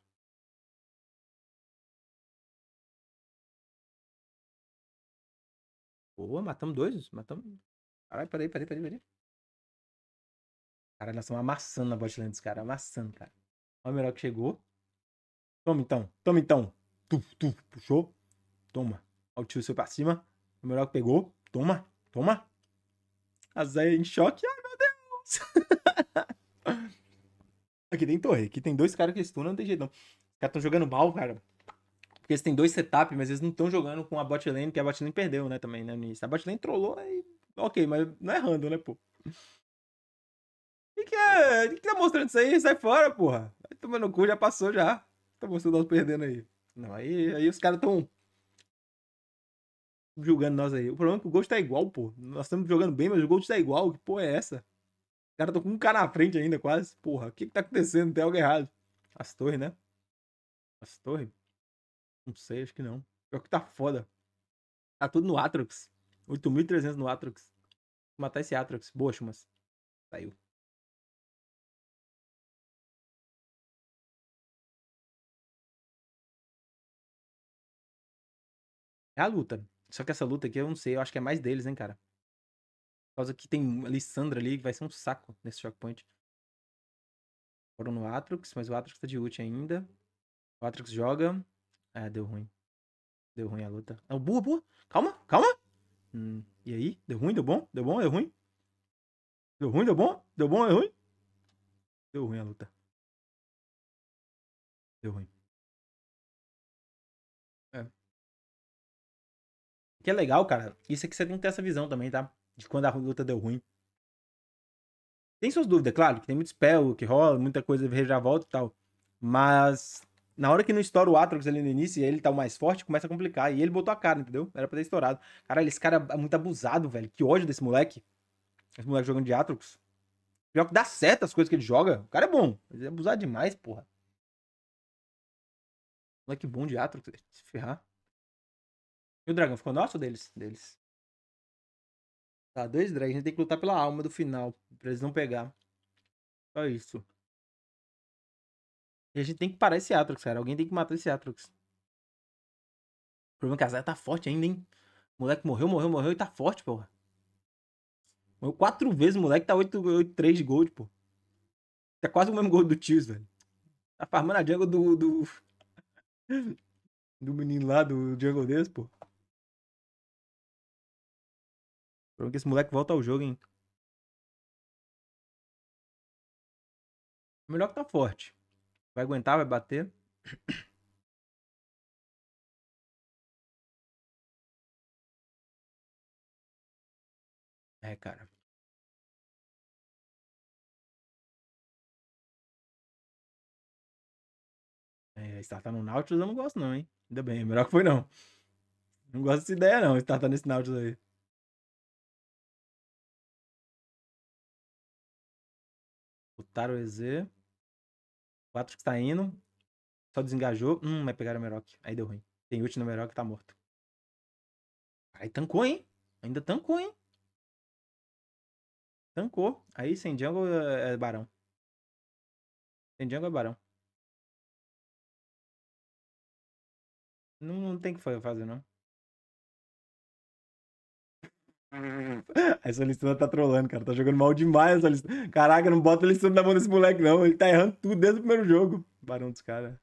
Boa, matamos dois. Matamos. Caralho, peraí, peraí, peraí, peraí. Cara, nós estamos amassando na botlane dos caras. Amassando, cara. Olha o melhor que chegou. Toma então. Toma então. Tu, tu, puxou. Toma. Olha o tio seu pra cima. O melhor que pegou. Toma. Toma. A Zé em choque. Ai, meu Deus. Aqui tem torre. Aqui tem dois caras que stunam, não tem jeito não. Os caras estão jogando mal, cara. Porque eles têm dois setups, mas eles não estão jogando com a bot lane, porque a bot lane perdeu, né, também, né. A bot lane trollou, aí... Ok, mas não é random, né, pô. que, que é? O que, que tá mostrando isso aí? Sai fora, porra. Vai tomando cu, já passou já. Tá mostrando nós perdendo aí. Não, aí, aí os caras tão julgando nós aí. O problema é que o Ghost tá igual, pô. Nós estamos jogando bem, mas o Ghost tá igual. Que porra é essa? Os caras estão com um cara na frente ainda, quase. Porra, o que que tá acontecendo? Tem algo errado. As torres, né? As torres? Não sei, acho que não. Pior que tá foda. Tá tudo no Atrox. 8.300 no Atrox. Vou matar esse Atrox. Boa, Chumas. Saiu. É a luta. Só que essa luta aqui eu não sei, eu acho que é mais deles, hein, cara. Por causa que tem a Lissandra ali, que vai ser um saco nesse Shock Point. Foram no Atrox, mas o Atrox tá de ult ainda. O Atrox joga. Ah, deu ruim. Deu ruim a luta. Não, boa, boa. Calma, calma. Hum, e aí? Deu ruim, deu bom? Deu bom, deu ruim? Deu ruim, deu bom? Deu bom, deu ruim? Deu ruim a luta. Deu ruim. Que é legal, cara, isso é que você tem que ter essa visão também, tá? De quando a luta deu ruim. Tem suas dúvidas, claro, que tem muito spell que rola, muita coisa volta e tal. Mas na hora que não estoura o Atrox ali no início e ele tá o mais forte, começa a complicar. E ele botou a cara, entendeu? Era pra ter estourado. Caralho, esse cara é muito abusado, velho. Que ódio desse moleque. Esse moleque jogando de Atrox. Pior que dá certo as coisas que ele joga. O cara é bom. Mas é abusado demais, porra. Moleque bom de Atrox. Se ferrar. E o dragão ficou nosso ou deles? Deles. Tá, dois dragões. A gente tem que lutar pela alma do final. Pra eles não pegar. Só isso. E a gente tem que parar esse Atrox, cara. Alguém tem que matar esse Atrox. O problema é que a Zaya tá forte ainda, hein? O moleque morreu, morreu, morreu e tá forte, porra. Morreu quatro vezes, o moleque tá 8-3 de gold, pô. Tá quase o mesmo gold do Tios, velho. Tá farmando a jungle do. Do, do menino lá, do jungle desse, pô. Problema que esse moleque volta ao jogo, hein? Melhor que tá forte. Vai aguentar, vai bater. É, cara. É, startar no Nautilus eu não gosto não, hein? Ainda bem, melhor que foi não. Não gosto dessa ideia não, startar nesse Nautilus aí. Botaram o EZ. 4 que está indo. Só desengajou. Hum, vai pegar o Meroc. Aí deu ruim. Tem ult no Meroc tá morto. Aí tancou, hein? Ainda tancou, hein? Tancou. Aí sem jungle é, é barão. Sem jungle é barão. Não, não tem que fazer, não. Essa Lissandra tá trolando, cara. Tá jogando mal demais essa. Caraca, não bota a Lissandra na mão desse moleque, não. Ele tá errando tudo desde o primeiro jogo. Barão dos caras.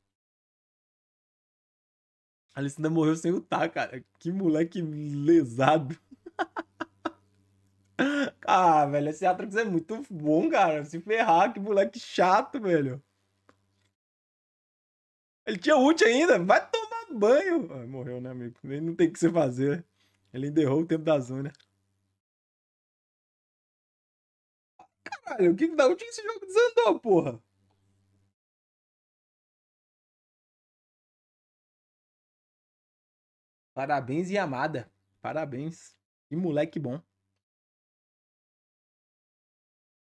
A Lissandra morreu sem lutar, cara. Que moleque lesado. ah, velho, esse Atrox é muito bom, cara. Se ferrar, que moleque chato, velho. Ele tinha ult ainda. Vai tomar banho. Ah, morreu, né, amigo? Não tem o que você fazer. Ele enterrou o tempo da zona. Caralho, o que da onde esse jogo desandou, porra? Parabéns, Yamada. Parabéns. Que moleque bom.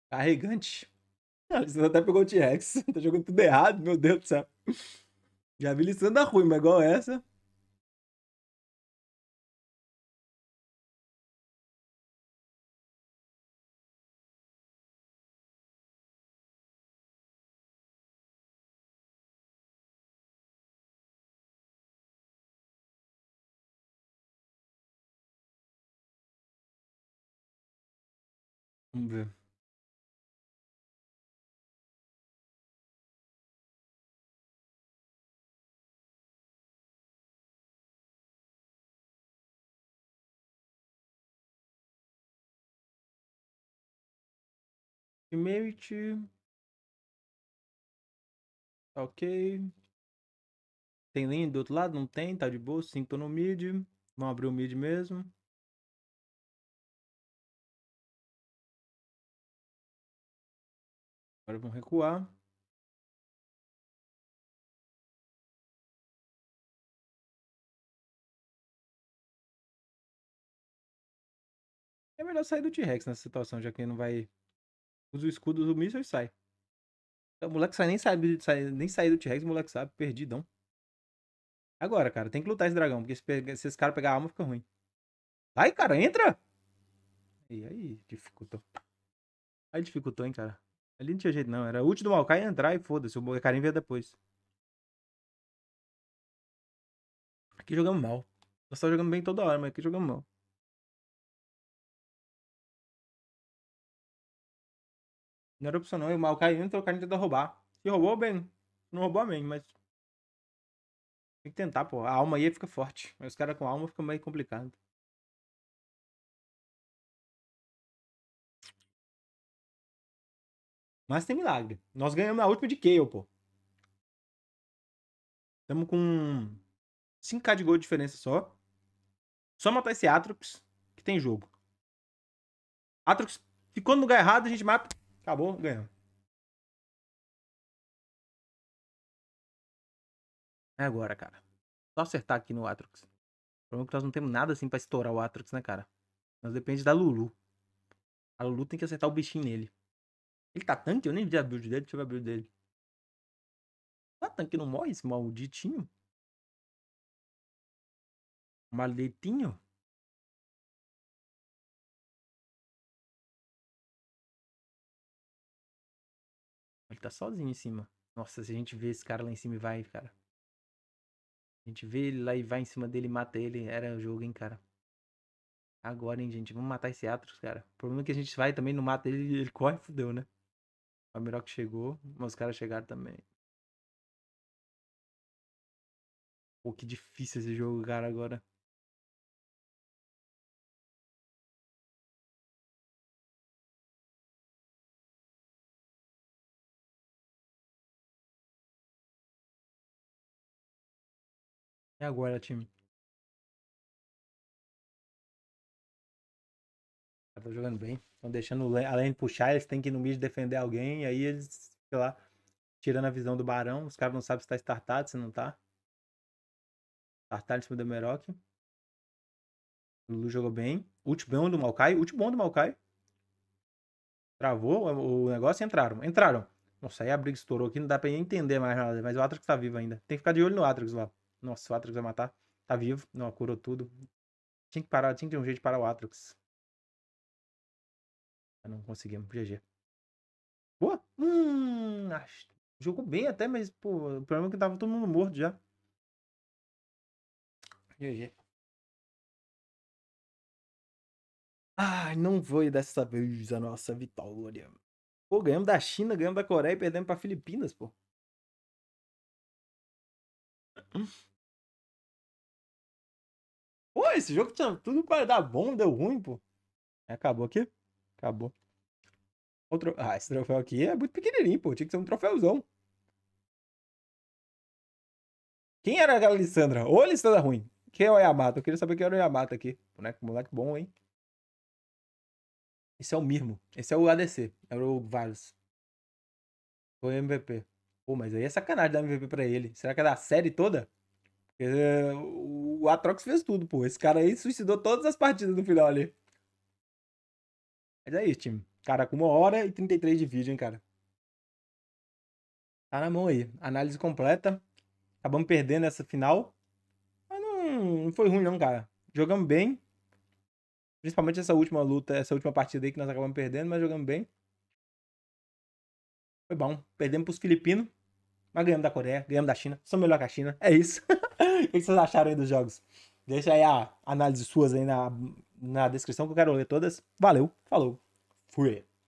Carregante. Ah, você até pegou o T-Rex. tá jogando tudo errado, meu Deus do céu. Já vi lição ruim, mas igual essa. Vamos ver. Teammate. Ok. Tem linha do outro lado? Não tem, tá de boa. 5 no mid. Vamos abrir o mid mesmo. Agora vamos recuar. É melhor sair do T-Rex nessa situação, já que ele não vai. Usa o escudo do míssil e sai. O moleque sai, nem sabe sai, nem sair do T-Rex, o moleque sabe, perdidão. Agora, cara, tem que lutar esse dragão, porque se, pega, se esse cara pegar a alma, fica ruim. Vai, cara, entra! E aí, dificultou. Aí dificultou, hein, cara. Ali não tinha jeito, não. Era ult do Maokai entrar e foda-se. O Karim veio depois. Aqui jogamos mal. Nós só jogando bem toda hora, mas aqui jogamos mal. Não era opção não. E o Maokai entra, o Karim tenta roubar. Se roubou, bem. Não roubou, bem, mas... Tem que tentar, pô. A alma aí fica forte. Mas os caras com alma fica meio complicado. Mas tem milagre. Nós ganhamos na última de Kayle, pô. Estamos com 5k de gol de diferença só. Só matar esse Atrox que tem jogo. Atrox ficou no lugar errado, a gente mata. Acabou, ganhamos. É agora, cara. Só acertar aqui no Atrox. O problema é que nós não temos nada assim pra estourar o Atrox, né, cara? Nós depende da Lulu. A Lulu tem que acertar o bichinho nele. Ele tá tanque? Eu nem vi a build dele. Deixa eu ver a build dele. Tá tanque não morre esse malditinho? Malditinho? Ele tá sozinho em cima. Nossa, se a gente vê esse cara lá em cima e vai, cara. A gente vê ele lá e vai em cima dele e mata ele. Era o jogo, hein, cara. Agora, hein, gente. Vamos matar esse Atros, cara. O problema é que a gente vai também, não mata ele ele corre, fudeu, né? O Almiroc chegou, mas os caras chegaram também. Pô, que difícil esse jogo, cara, agora. E agora, time? Tá jogando bem. Estão deixando, além de puxar, eles têm que ir no mid defender alguém. E aí eles, sei lá, tirando a visão do Barão. Os caras não sabem se tá startado, se não tá. Startado em cima do Meroc. O Lulu jogou bem. Ult bom do Maokai. Ult bom do Maokai. Travou o negócio e entraram. Entraram. Nossa, aí a briga estourou aqui. Não dá pra entender mais nada. Mas o Atrox tá vivo ainda. Tem que ficar de olho no Atrox lá. Nossa, o Atrox vai matar. Tá vivo. Não, curou tudo. Tinha que parar. Tinha que ter um jeito de parar o Atrox. Não conseguimos. GG. Boa. Hum, jogou bem até, mas, pô, o problema é que tava todo mundo morto já. GG. Ai, não foi dessa vez a nossa vitória. Pô, ganhamos da China, ganhamos da Coreia e perdemos pra Filipinas, pô. Pô, esse jogo tinha tudo para dar bom, deu ruim, pô. Acabou aqui? Acabou. Outro... Ah, esse troféu aqui é muito pequenininho, pô. Tinha que ser um troféuzão. Quem era aquela Alessandra? Ou Alessandra ruim? Quem é o Yamato? Eu queria saber quem era o Yamato aqui. Boneco, moleque bom, hein? Esse é o Mirmo. Esse é o ADC. Era o Varus. Foi MVP. Pô, mas aí é sacanagem dar MVP pra ele. Será que é da série toda? Porque eh, o Atrox fez tudo, pô. Esse cara aí suicidou todas as partidas no final ali. Mas é isso, time. Cara, com uma hora e 33 de vídeo, hein, cara. Tá na mão aí. Análise completa. Acabamos perdendo essa final. Mas não, não foi ruim, não, cara. Jogamos bem. Principalmente essa última luta, essa última partida aí que nós acabamos perdendo, mas jogamos bem. Foi bom. Perdemos pros filipinos. Mas ganhamos da Coreia, ganhamos da China. Somos melhor que a China. É isso. o que vocês acharam aí dos jogos? Deixa aí a análise suas aí na, na descrição que eu quero ler todas. Valeu, falou, fui.